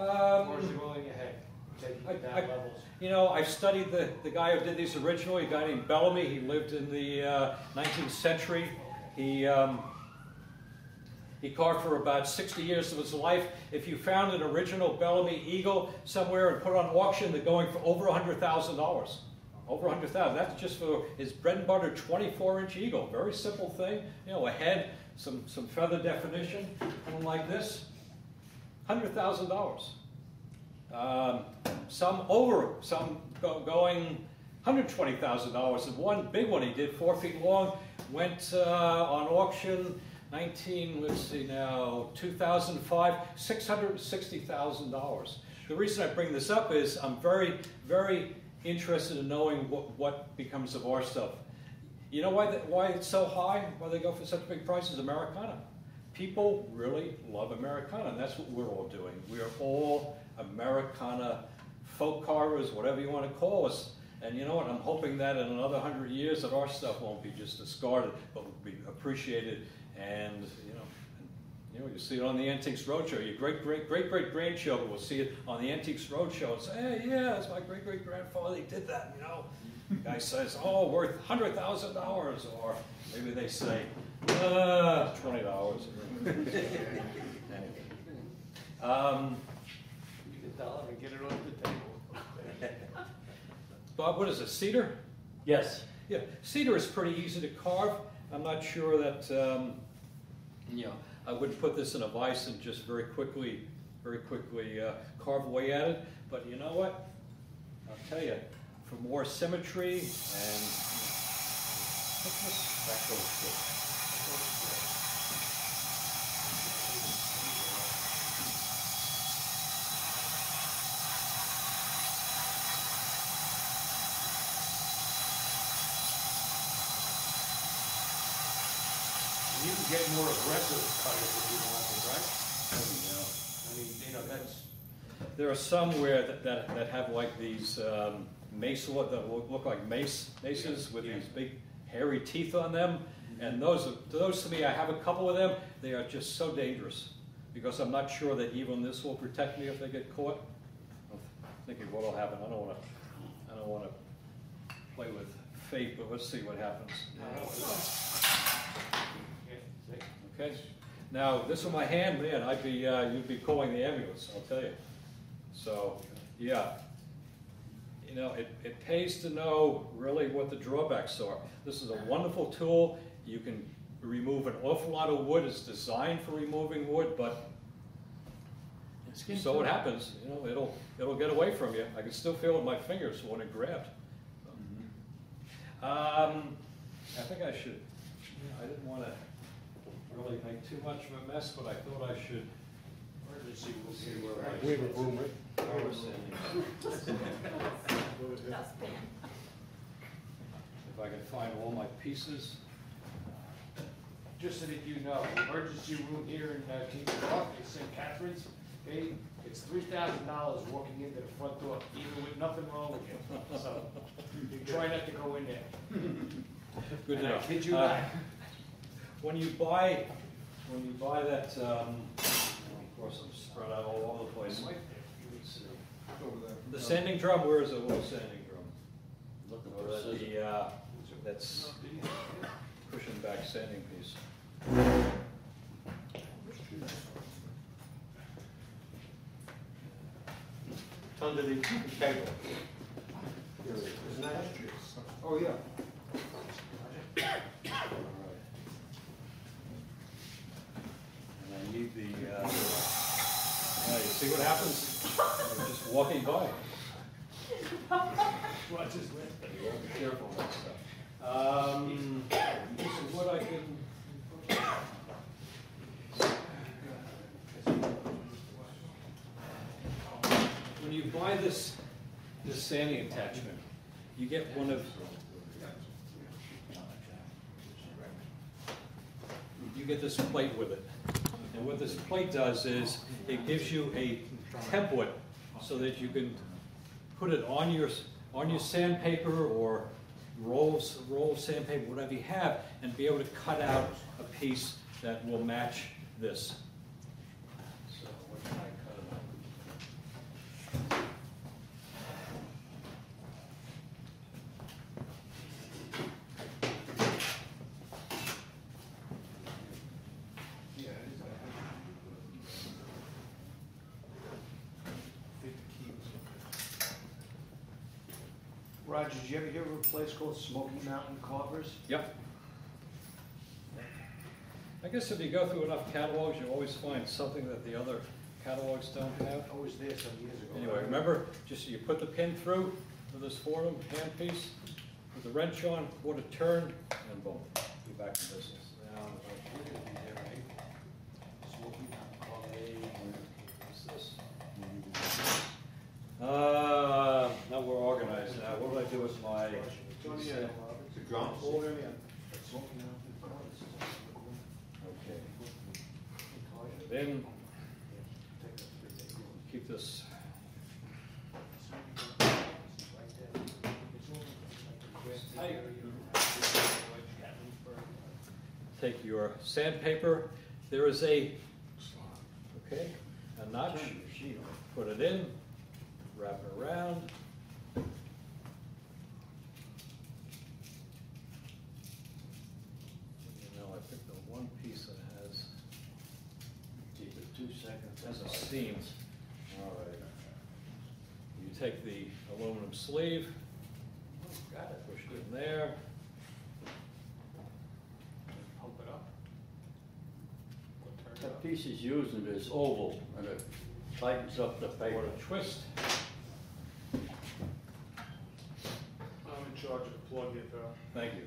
A: Or is
C: Um,
A: ahead, taking
C: I-
A: down
C: I-
A: levels?
C: You know, I've studied the, the guy who did these originally, a guy named Bellamy. He lived in the uh, 19th century. He, um, he carved for about 60 years of his life. If you found an original Bellamy eagle somewhere and put it on auction, they're going for over $100,000. Over 100,000. That's just for his bread and butter 24-inch eagle. Very simple thing. You know, a head, some, some feather definition, something like this. $100,000. Um, some over, some go, going $120,000. And one big one he did, four feet long, went uh, on auction 19, let's see now, 2005, $660,000. The reason I bring this up is I'm very, very interested in knowing what, what becomes of our stuff. You know why, the, why it's so high? Why they go for such big prices? Americana. People really love Americana, and that's what we're all doing. We are all Americana folk carvers, whatever you want to call us. And you know what? I'm hoping that in another hundred years that our stuff won't be just discarded, but will be appreciated. And you know, you know, you see it on the Antiques Roadshow. Your great great great great grandchildren will see it on the Antiques Roadshow and say, "Hey, yeah, it's my great great grandfather. He did that." You know. The guy says, "Oh, worth hundred thousand dollars," or maybe they say, "Uh, twenty dollars." um,
A: You can tell him and get it off the table.
C: Bob, what is it? Cedar?
A: Yes.
C: Yeah, cedar is pretty easy to carve. I'm not sure that um, you know I wouldn't put this in a vise and just very quickly, very quickly uh, carve away at it. But you know what? I'll tell you, for more symmetry and thickness, that goes good.
A: You can get more aggressive if you want to, right? I mean, you know, that's,
C: There are some where that, that, that have like these um, mace, that look look like mace, maces with these big hairy teeth on them. And those, are- those to me, I have a couple of them, they are just so dangerous. Because I'm not sure that even this will protect me if they get caught. I'm thinking what'll happen, I don't wanna, I don't wanna play with fate, but let's see what happens.
A: yeah?
C: Okay, now, this with my hand, man, I'd be, uh, you'd be calling the ambulance, I'll tell you. So, yeah. You know, it, it pays to know really what the drawbacks are. This is a wonderful tool, you can remove an awful lot of wood, it's designed for removing wood, but so it happens, you know, it'll, it'll get away from you. I can still feel it in my fingers when it grabbed. Um, I think I should, I didn't wanna really make too much of a mess, but I thought I should. Emergency, we'll see where I.
J: We have a broom, right?
C: Power standing.
F: Dustpan.
C: If I can find all my pieces.
A: Just so that you know, the emergency room here in uh, Kingston Park, at St. Catherine's, okay, it's three thousand dollars walking into the front door, even with nothing wrong with you. So, you try not to go in there.
C: Good
A: And I
C: enough.
A: kid you
C: Uh,
A: not.
C: When you buy, when you buy that, um, of course, I'm spread out all over the place.
H: Over there.
C: The sanding drum, where is the little sanding drum? Or that the, uh, that's cushion back sanding piece.
D: It's underneath the table. Isn't that?
H: Oh, yeah.
C: And I need the, uh, uh, you see what happens? You're just walking by.
A: Watch his lip.
C: Be careful with that stuff. Um, this is what I can. When you buy this, this sanding attachment, you get one of. You get this plate with it. And what this plate does is, it gives you a template so that you can put it on your, on your sandpaper or rolls, roll of sandpaper, whatever you have, and be able to cut out a piece that will match this. So what can I cut it
A: Roger, did you ever hear of a place called Smoky Mountain Carvers?
C: Yep. I guess if you go through enough catalogs, you always find something that the other catalogs don't have.
A: I was there some years ago.
C: Anyway, remember, just you put the pin through with this Foredom handpiece, with the wrench on, quarter turn, and boom, you're back in business.
A: Now, if I look at these there, right? Smoky Mountain
C: What's this? Uh, now we're organized now. What do I do with my?
B: The drums.
J: hold the end.
A: Smoky Mountain Carvers.
C: Okay. Then, keep this, take your sandpaper. There is a, okay, a notch. Put it in, wrap it around. You know, I picked the one piece that has
D: Keep it two seconds.
C: has a seam. All right. You take the aluminum sleeve, got it, push it in there.
A: Pump it up. Or turn it
D: That
A: up.
D: piece is using this oval, and it tightens up the
C: Or
D: paper.
C: a twist.
J: I'm in charge of the plug it, uh,
C: Thank you,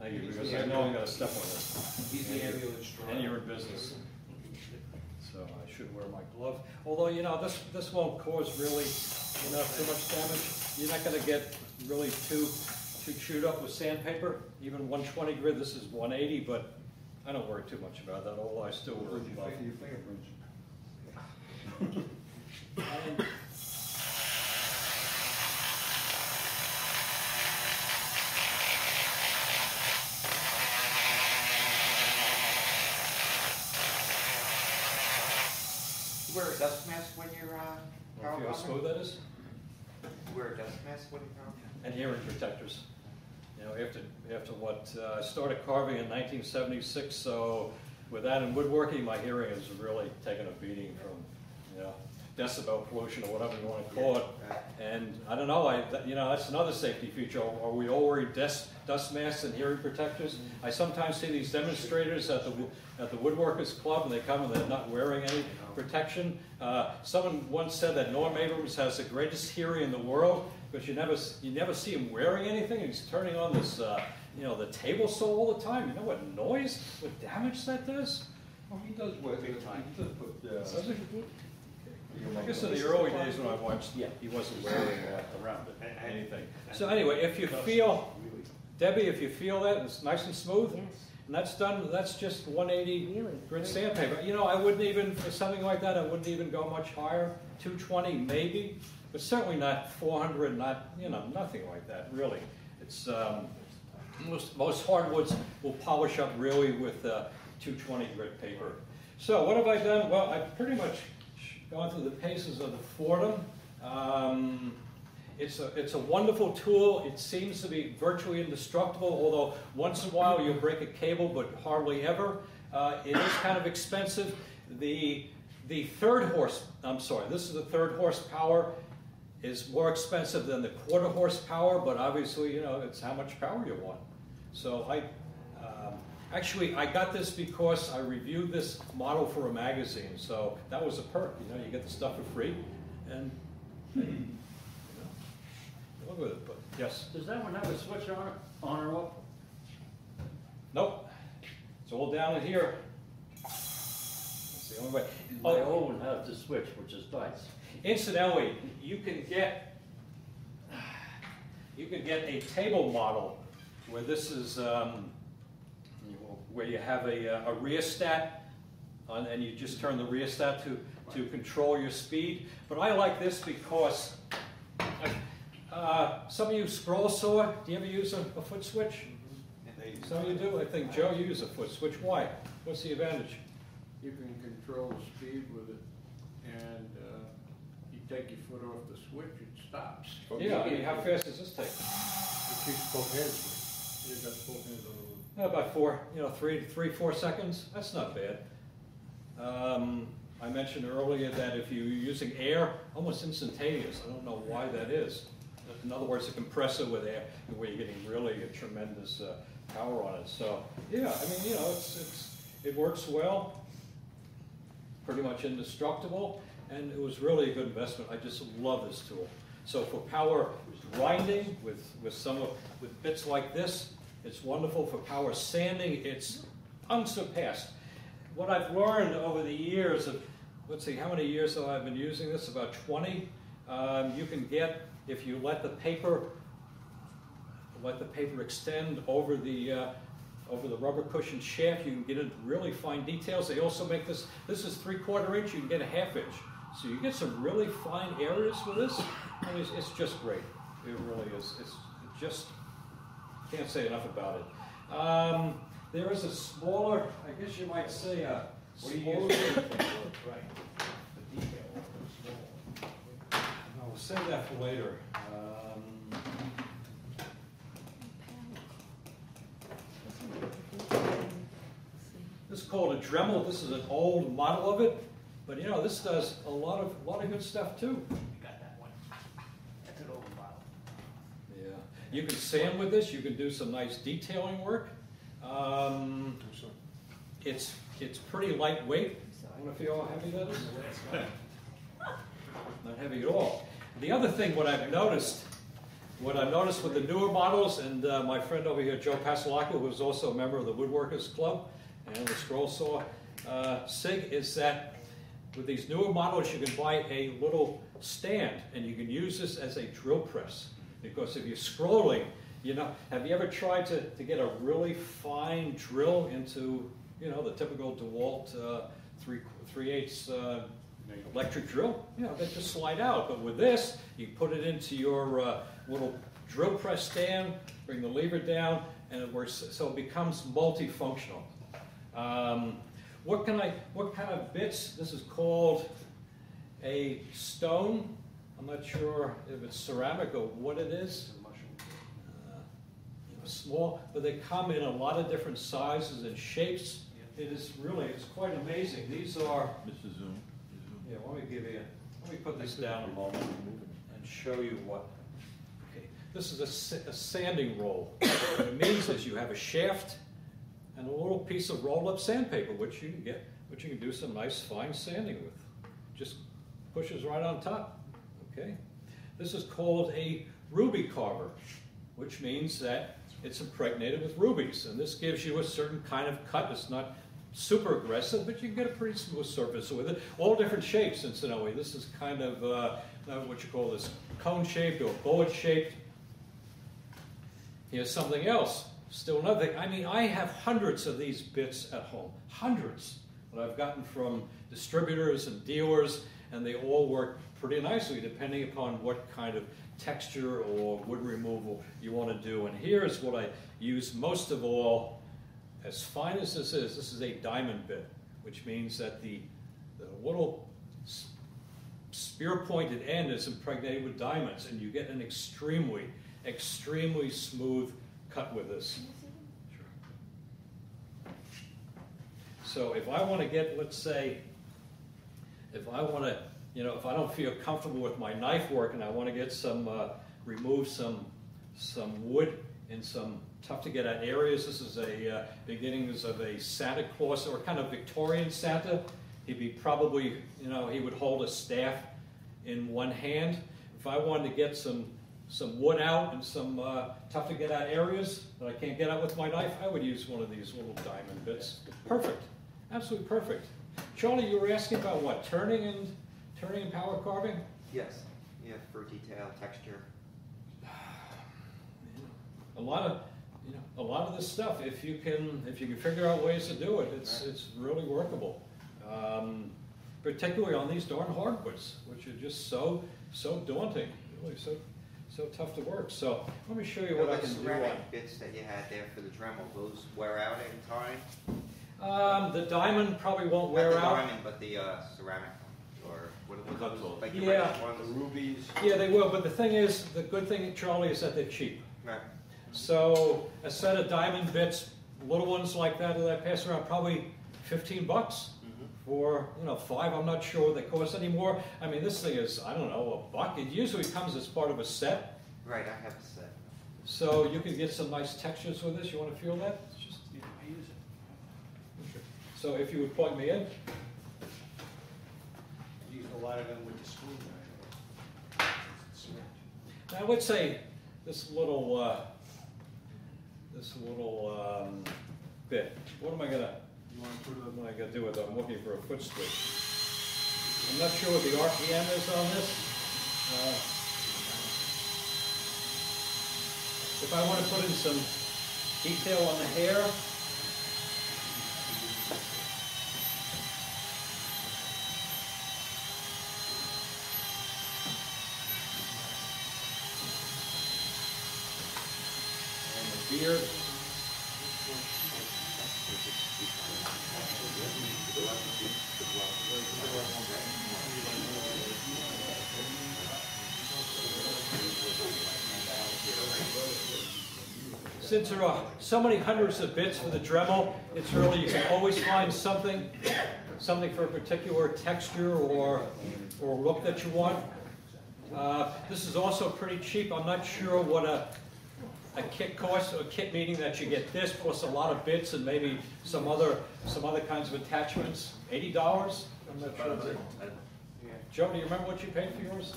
C: thank you, because I know I'm gonna step on this.
A: He's the ambulance driver.
C: And you're in business. So I should wear my glove. Although, you know, this, this won't cause really, you know, too much damage. You're not gonna get really too, too chewed up with sandpaper. Even one twenty grit, this is one eighty, but I don't worry too much about that, although I still wear a glove.
H: Your fingerprints.
E: wear a dust mask when you're, uh,
C: Wanna
E: power
C: feel how
E: carving?
C: smooth that is?
E: You wear a dust mask when you're carving?
C: And hearing protectors. You know, after, after what, uh, I started carving in nineteen seventy-six, so with that and woodworking, my hearing has really taken a beating from, you know, decibel pollution or whatever you wanna call it. And I don't know, I, you know, that's another safety feature. Are we all wearing dust, dust masks and hearing protectors? I sometimes see these demonstrators at the, at the woodworkers club and they come and they're not wearing any protection. Uh, someone once said that Norm Abrams has the greatest hearing in the world, because you never, you never see him wearing anything. He's turning on this, uh, you know, the table saw all the time. You know what noise, what damage that does?
H: Well, he does wear, he
C: Big time.
H: does put, uh.
C: Does it? I guess in the early days when I watched, yeah, he wasn't wearing uh, around it, anything. So anyway, if you feel, Debbie, if you feel that, it's nice and smooth,
F: Yes,
C: and that's done, that's just one eighty
F: really.
C: grit sandpaper. You know, I wouldn't even, for something like that, I wouldn't even go much higher, two twenty maybe, but certainly not four hundred, not, you know, nothing like that, really. It's, um, most, most hardwoods will polish up really with, uh, two twenty grit paper. So what have I done? Well, I've pretty much gone through the paces of the Foredom. Um, it's a, it's a wonderful tool. It seems to be virtually indestructible, although once in a while you'll break a cable, but hardly ever. Uh, it is kind of expensive. The, the third horse, I'm sorry, this is the third horsepower, is more expensive than the quarter horsepower, but obviously, you know, it's how much power you want. So I, actually, I got this because I reviewed this model for a magazine, so that was a perk, you know, you get the stuff for free, and, and, you know, live with it, but, yes.
D: Does that one have a switch on it, on or off?
C: Nope, it's all down in here. That's the only way.
D: My
C: Oh,
D: old one has the switch, which is nice.
C: Incidentally, you can get, you can get a table model where this is, um, where you have a, uh, a rheostat on, and you just turn the rheostat to, to control your speed. But I like this because, uh, some of you scroll saw, do you ever use a, a foot switch? Some of you do, I think, Joe, you use a foot switch, why? What's the advantage?
J: You can control the speed with it, and, uh, you take your foot off the switch, it stops.
C: Yeah, I mean, how fast does this take?
J: It keeps both hands free. You got both hands on the.
C: About four, you know, three, three, four seconds, that's not bad. Um, I mentioned earlier that if you're using air, almost instantaneous, I don't know why that is. in other words, a compressor with air, where you're getting really a tremendous uh, power on it. So, yeah, I mean, you know, it's, it's, it works well, pretty much indestructible, and it was really a good investment. I just love this tool. So for power grinding with, with some of, with bits like this, it's wonderful. For power sanding, it's unsurpassed. What I've learned over the years of, let's see, how many years have I been using this? About 20. Um, you can get, if you let the paper, let the paper extend over the, uh, over the rubber cushion shaft, you can get into really fine details. They also make this, this is three quarter inch, you can get a half inch. So you get some really fine areas with this, and it's, it's just great. It really is. It's just, can't say enough about it. Um, there is a smaller, I guess you might say a
A: What do you
C: smaller.
A: use? Right. The detail, small.
C: I'll save that for later. Um, This is called a Dremel. This is an old model of it, but you know, this does a lot of, a lot of good stuff too.
A: You got that one. That's an old model.
C: Yeah. You can sand with this, you can do some nice detailing work. Um, It's, it's pretty lightweight. I wonder if you all heavy that is? Not heavy at all. The other thing, what I've noticed, what I've noticed with the newer models, and uh, my friend over here, Joe Pasalaco, who is also a member of the Woodworkers Club and the Scroll Saw uh, SIG, is that with these newer models, you can buy a little stand, and you can use this as a drill press. Because if you're scrolling, you know, have you ever tried to, to get a really fine drill into, you know, the typical DeWalt uh, three three eighths uh, electric drill? You know, they just slide out. But with this, you put it into your uh, little drill press stand, bring the lever down, and it works. So it becomes multifunctional. Um, what can I? What kind of bits? This is called a stone. I'm not sure if it's ceramic or what it is. Uh, small, but they come in a lot of different sizes and shapes. It is really, it's quite amazing. These are,
B: Mr. Zoom.
C: yeah, let me give you, let me put this down a moment and show you what. Okay, This is a a sanding roll. What it means is you have a shaft and a little piece of rolled-up sandpaper, which you can get, which you can do some nice fine sanding with. Just pushes right on top, okay? This is called a ruby carver, which means that it's impregnated with rubies, and this gives you a certain kind of cut. It's not super aggressive, but you can get a pretty smooth surface with it. All different shapes, incidentally. This is kind of uh, uh, what you call this cone-shaped or bullet-shaped. Here's something else. Still another thing. I mean, I have hundreds of these bits at home. Hundreds that I've gotten from distributors and dealers, and they all work pretty nicely depending upon what kind of texture or wood removal you want to do. And here's what I use most of all. As fine as this is, this is a diamond bit, which means that the, the little spear-pointed end is impregnated with diamonds, and you get an extremely, extremely smooth cut with this. So if I want to get, let's say, if I want to, you know, if I don't feel comfortable with my knife work and I want to get some, uh, remove some, some wood in some tough to get at areas, this is a uh, beginnings of a Santa Claus or kind of Victorian Santa. He'd be probably, you know, he would hold a staff in one hand. If I wanted to get some some wood out in some uh, tough to get at areas that I can't get out with my knife, I would use one of these little diamond bits. Perfect, absolutely perfect. Charlie, you were asking about what? Turning and turning and power carving?
E: Yes, yeah, for detail, texture.
C: A lot of, you know, a lot of this stuff. If you can, if you can figure out ways to do it, it's it's really workable. Um, particularly on these darn hardwoods, which are just so so daunting, really so so tough to work. So let me show you what I can do on.
E: ceramic bits that you had there for the Dremel, those wear out in time?
C: Um, the diamond probably won't wear
E: Not the
C: out.
E: diamond, but the uh, ceramic, or what what are
B: Cut
E: those,
B: off.
E: like the
C: Yeah.
E: reddish
H: The rubies.
C: Yeah, they will. But the thing is, the good thing, Charlie, is that they're cheap.
E: Right.
C: So a set of diamond bits, little ones like that that I pass around, probably fifteen bucks
E: Mhm.
C: for you know five. I'm not sure what they cost anymore. I mean, this thing is I don't know a buck. It usually comes as part of a set.
E: Right, I have a set.
C: So you can get some nice textures with this, you wanna feel that? It's just, you know, I use it. So if you would plug me in,
A: Use a lot of them with the screwdriver. It's a
C: Now, I would say this little, uh, this little, um, bit, what am I gonna, what am I gonna do with it? I'm looking for a foot switch. I'm not sure what the RPM is on this. Uh, If I wanna put in some detail on the hair, and the beard, Since there are so many hundreds of bits for the Dremel, it's really, you can always find something, something for a particular texture or, or look that you want. Uh, This is also pretty cheap. I'm not sure what a, a kit costs, a kit meaning that you get this plus a lot of bits and maybe some other, some other kinds of attachments. Eighty dollars? I'm not sure. Joe, do you remember what you paid for yours?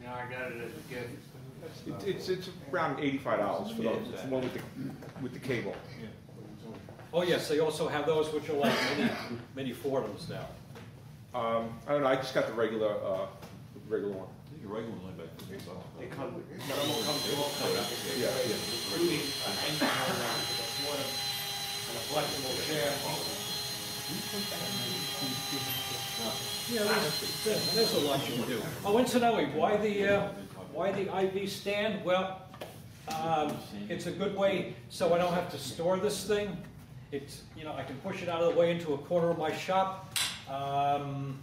J: Now I got it as a gift.
I: It- It's, it's around eighty-five dollars for the, the one with the, with the cable.
C: Oh, yes, they also have those which are like mini, mini Foredoms now.
I: Um, I don't know, I just got the regular, uh, regular one.
B: I think a regular one like that, it's all-
A: They come, Dremel comes in all kinds.
I: Yeah, yeah.
A: Including an engine motor with a water and a flexible shaft.
C: Yeah, there's, there's a lot you can do. Oh, incidentally, why the, uh, why the IV stand? Well, um, it's a good way, so I don't have to store this thing. It's, you know, I can push it out of the way into a corner of my shop. Um,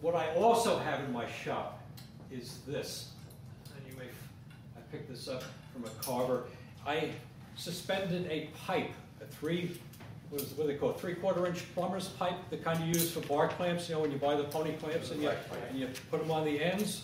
C: what I also have in my shop is this. And you may, f- I picked this up from a carver. I suspended a pipe, a three, what is, what do they call it, three-quarter inch plumber's pipe, the kind you use for bar clamps, you know, when you buy the pony clamps and you, and you put them on the ends.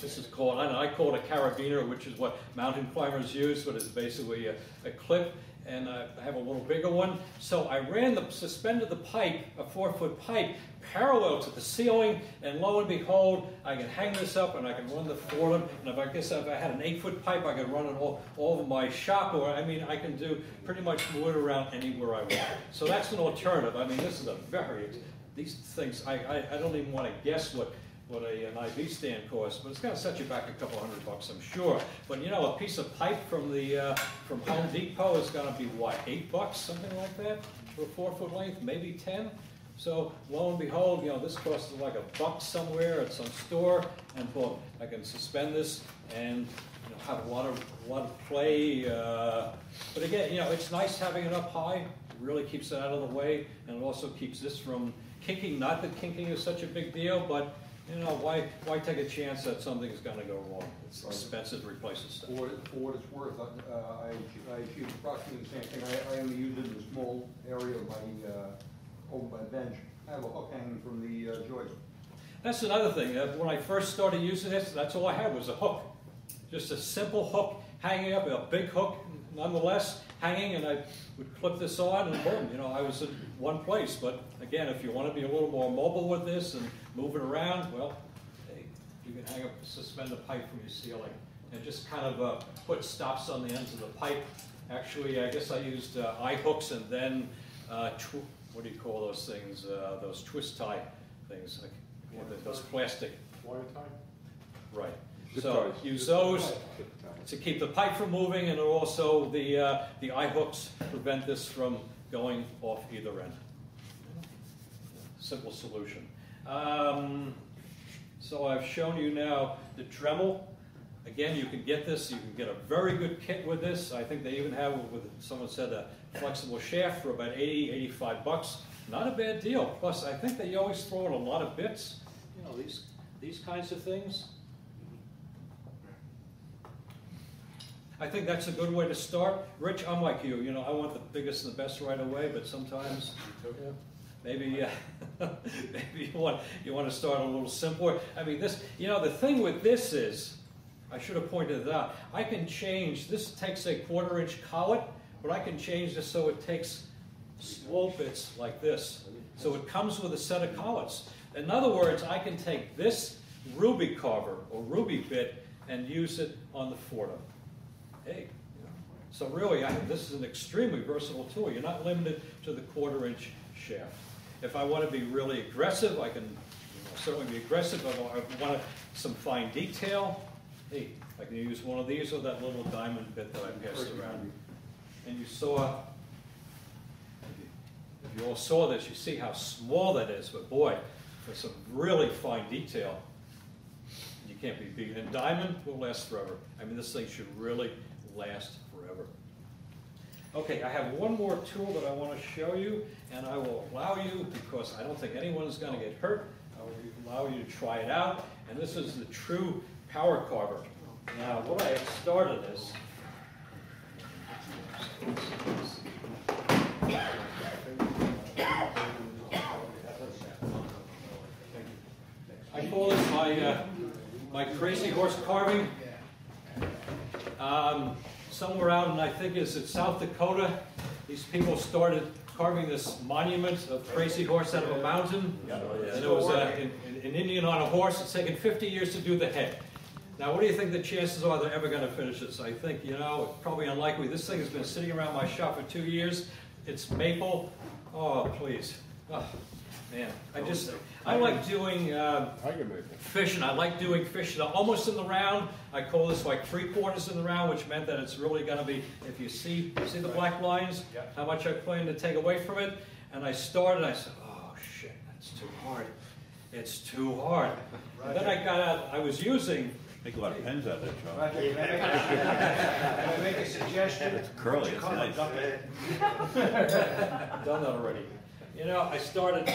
C: This is called, I know, I call it a carabiner, which is what mountain climbers use, but it's basically a, a clip, and uh, I have a little bigger one. So I ran the, suspended the pipe, a four-foot pipe, parallel to the ceiling, and lo and behold, I can hang this up and I can run the Foredom, and if I guess if I had an eight-foot pipe, I could run it all, all over my shop, or, I mean, I can do pretty much it around anywhere I want. So that's an alternative, I mean, this is a very, these things, I, I, I don't even wanna guess what, what a, an IV stand costs, but it's gonna set you back a couple hundred bucks, I'm sure. But you know, a piece of pipe from the, uh, from Home Depot is gonna be what, eight bucks, something like that? For a four foot length, maybe ten? So lo and behold, you know, this costs like a buck somewhere at some store, and boom, I can suspend this and, you know, have a lot of, a lot of play, uh, but again, you know, it's nice having it up high, it really keeps it out of the way, and it also keeps this from kinking, not that kinking is such a big deal, but you know, why, why take a chance that something is gonna go wrong? It's expensive to replace this stuff.
H: For what, it- for what it's worth, uh, I, I achieved approximately the same thing. I, I only use it in a small area of my, uh, over my bench. I have a hook hanging from the uh, joist.
C: That's another thing, uh, when I first started using this, that's all I had was a hook. Just a simple hook hanging up, a big hook nonetheless, hanging, and I would clip this on and boom, you know, I was in one place. But again, if you wanna be a little more mobile with this and move it around, well, hey, you can hang up, suspend a pipe from your ceiling and just kind of, uh, put stops on the ends of the pipe. Actually, I guess I used, uh, eye hooks and then, uh, tw- what do you call those things, uh, those twist tie things, like, what are those plastic,
A: Watertight?
C: right. So
I: ties.
C: use those to keep the pipe from moving and also the, uh, the eye hooks prevent this from going off either end. Simple solution. Um, so I've shown you now the Dremel. Again, you can get this, you can get a very good kit with this. I think they even have, with, someone said a flexible shaft for about 80, 85 bucks. Not a bad deal. Plus, I think they always throw in a lot of bits, you know, these, these kinds of things. I think that's a good way to start. Rich, I'm like you, you know, I want the biggest and the best right away, but sometimes, yeah, maybe, uh, maybe you want, you want to start a little simpler. I mean, this, you know, the thing with this is, I should have pointed it out. I can change, this takes a quarter inch collet, but I can change this so it takes small bits like this. So it comes with a set of collets. In other words, I can take this ruby carver or ruby bit and use it on the Foredom. Hey, so really, I, this is an extremely versatile tool. You're not limited to the quarter inch shaft. If I want to be really aggressive, I can you know, certainly be aggressive. If I want some fine detail, hey, I can use one of these or that little diamond bit that I passed around. And you saw, if you all saw this, you see how small that is, but boy, for some really fine detail, you can't be beaten. And diamond will last forever. I mean, this thing should really last forever. Okay, I have one more tool that I want to show you, and I will allow you, because I don't think anyone is going to get hurt, I will allow you to try it out. And this is the true power carver. Now, what I have started is, I call this my, uh, my crazy horse carving. Um, somewhere out in, I think it's in South Dakota, these people started carving this monument of crazy horse out of a mountain. And it was uh, an, an Indian on a horse. It's taken 50 years to do the head. Now, what do you think the chances are they're ever going to finish this? I think, you know, probably unlikely. This thing has been sitting around my shop for two years. It's maple. Oh, please. Oh, man, I just, I like doing uh, fishing. I like doing fishing almost in the round. I call this like three quarters in the round, which meant that it's really going to be, if you see, see the black lines, how much I plan to take away from it. And I started, I said, oh, shit, that's too hard. It's too hard. And then I got out, I was using
B: Make a lot of pens out of that, Charlie.
A: Roger, can I make a- can I suggestion?
B: It's curly, it's
A: Come
B: nice.
A: dump it.
C: done that already. You know, I started,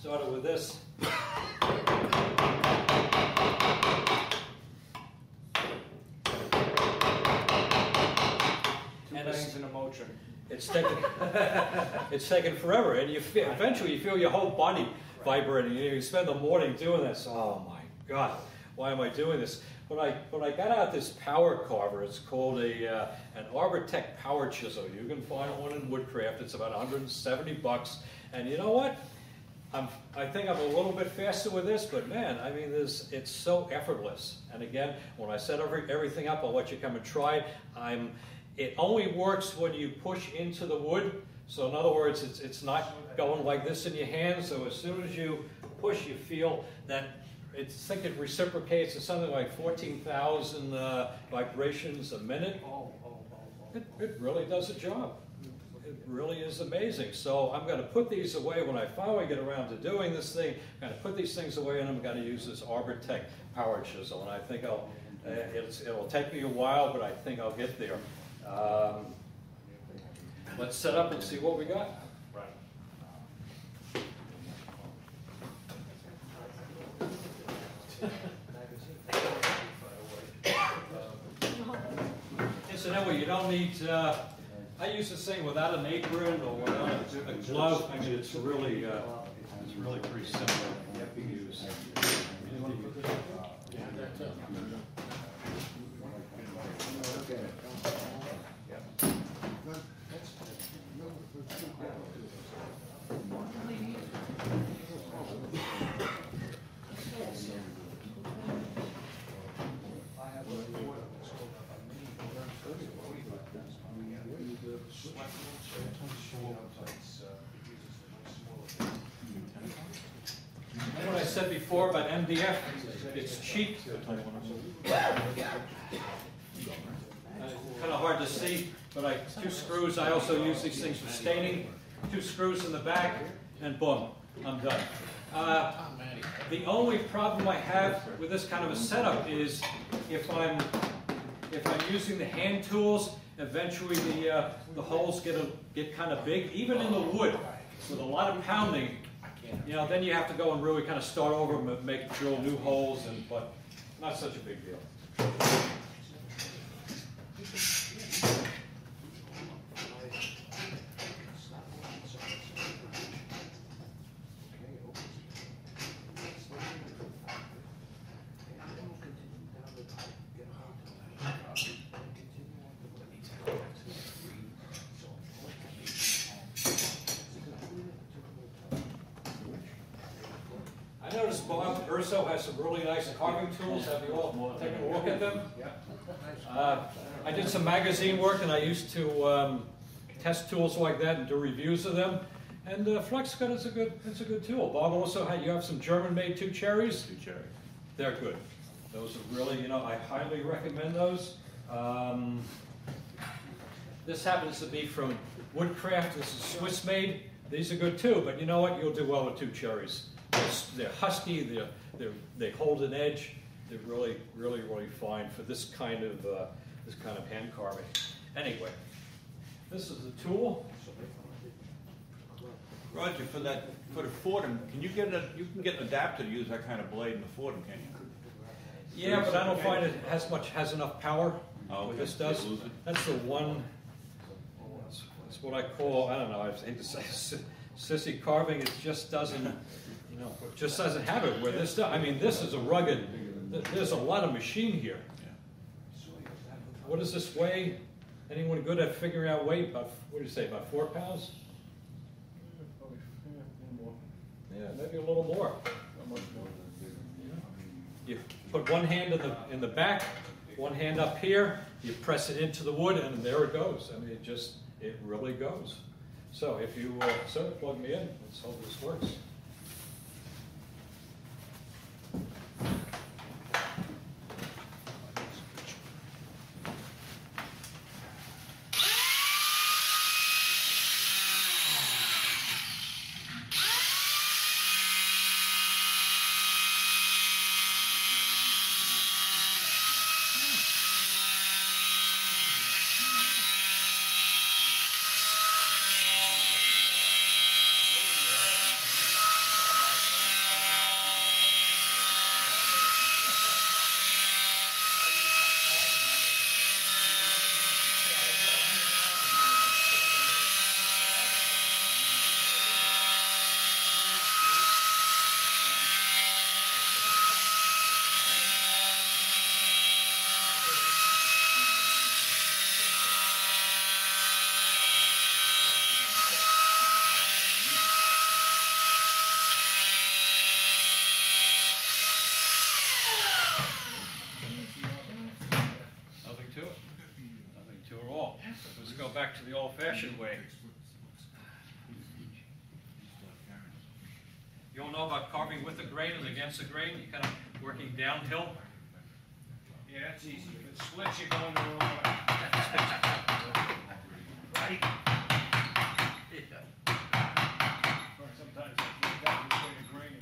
C: started with this.
A: Two
C: And it's-
A: in a motion.
C: It's taken, it's taken forever, and you feel, eventually you feel your whole body vibrating. You, you spend the morning doing this. Oh my God, why am I doing this? When I when I got out this power carver, it's called a uh, an Arbortech power chisel. You can find one in Woodcraft. It's about 170 bucks. And you know what? I'm, I think I'm a little bit faster with this, but man, I mean, this it's so effortless. And again, when I set every, everything up, I'll let you come and try it. I'm, it only works when you push into the wood. So in other words, it's, it's not going like this in your hand. So as soon as you push, you feel that it's, I think it reciprocates to something like 14,000 uh, vibrations a minute. It, it really does a job. It really is amazing. So I'm going to put these away when I finally get around to doing this thing. I'm going to put these things away and I'm going to use this Arbortech power chisel. And I think I'll, uh, it's, it'll take me a while, but I think I'll get there. Um, let's set up and see what we got. Right. Incidentally, you don't need, uh, I used to thing without an apron or without a- glove. I mean, it's really, uh, it's really pretty simple to use. And before about MDF, it's cheap. Kind of hard to see, but I, two screws, I also use these things for staining. Two screws in the back, and boom, I'm done. Uh, The only problem I have with this kind of a setup is if I'm, if I'm using the hand tools, eventually the, uh, the holes get, a, get kind of big, even in the wood, with a lot of pounding, you know, then you have to go and really kind of start over and make, drill new holes, and, but not such a big deal. Bob Urso has some really nice carving tools. Have you all taken a look at them? Uh, I did some magazine work and I used to um, test tools like that and do reviews of them. And uh, FlexCut is a good, it's a good tool. Bob also had, you have some German-made two cherries.
B: Two cherry.
C: They're good. Those are really, you know, I highly recommend those. Um, this happens to be from Woodcraft. This is Swiss made. These are good too, but you know what? You'll do well with two cherries. They're, they're husky. They're, they're, they hold an edge. They're really, really, really fine for this kind of uh, this kind of hand carving. Anyway, this is the tool.
B: Roger, for that, for the Foredom, can you get a, you can get an adapter to use that kind of blade in the Foredom, can you?
C: Yeah, but I don't find it has much has enough power.
B: Oh, okay.
C: this does. That's the one. That's, that's what I call. I don't know. I hate to say sissy carving. It just doesn't. You know, just doesn't have it. Where this does. I mean, this is a rugged. There's a lot of machine here. What does this weigh? Anyone good at figuring out weight? About what do you say? About four pounds? Yeah, maybe a little more. You put one hand in the, in the back, one hand up here, you press it into the wood, and there it goes. I mean, it just, it really goes. So if you, uh, so plug me in, let's hope this works. Nothing to it. Nothing to it at all. Let's go back to the old-fashioned way. You all know about carving with the grain and against the grain, you're kind of working downhill.
A: Yeah, that's easy. If it splits, you're going the wrong way. Right? Or sometimes I think that was way to grain.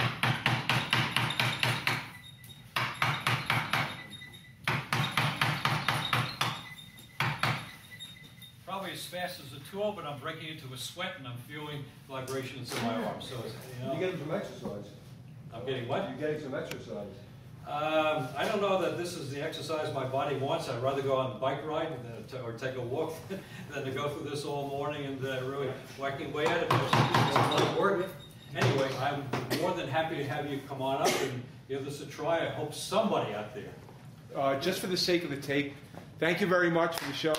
C: Probably as fast as a tool, but I'm breaking into a sweat and I'm feeling vibrations in my arms, so, you
H: You're
C: know,
H: getting exercise.
C: I'm getting what?
H: You're getting some exercise.
C: Um, I don't know that this is the exercise my body wants. I'd rather go on a bike ride than to, or take a walk than to go through this all morning and uh, really whacking away at it. It's a lot of work. Anyway, I'm more than happy to have you come on up and give this a try. I hope somebody out there.
I: Uh, just for the sake of the tape, thank you very much for the show.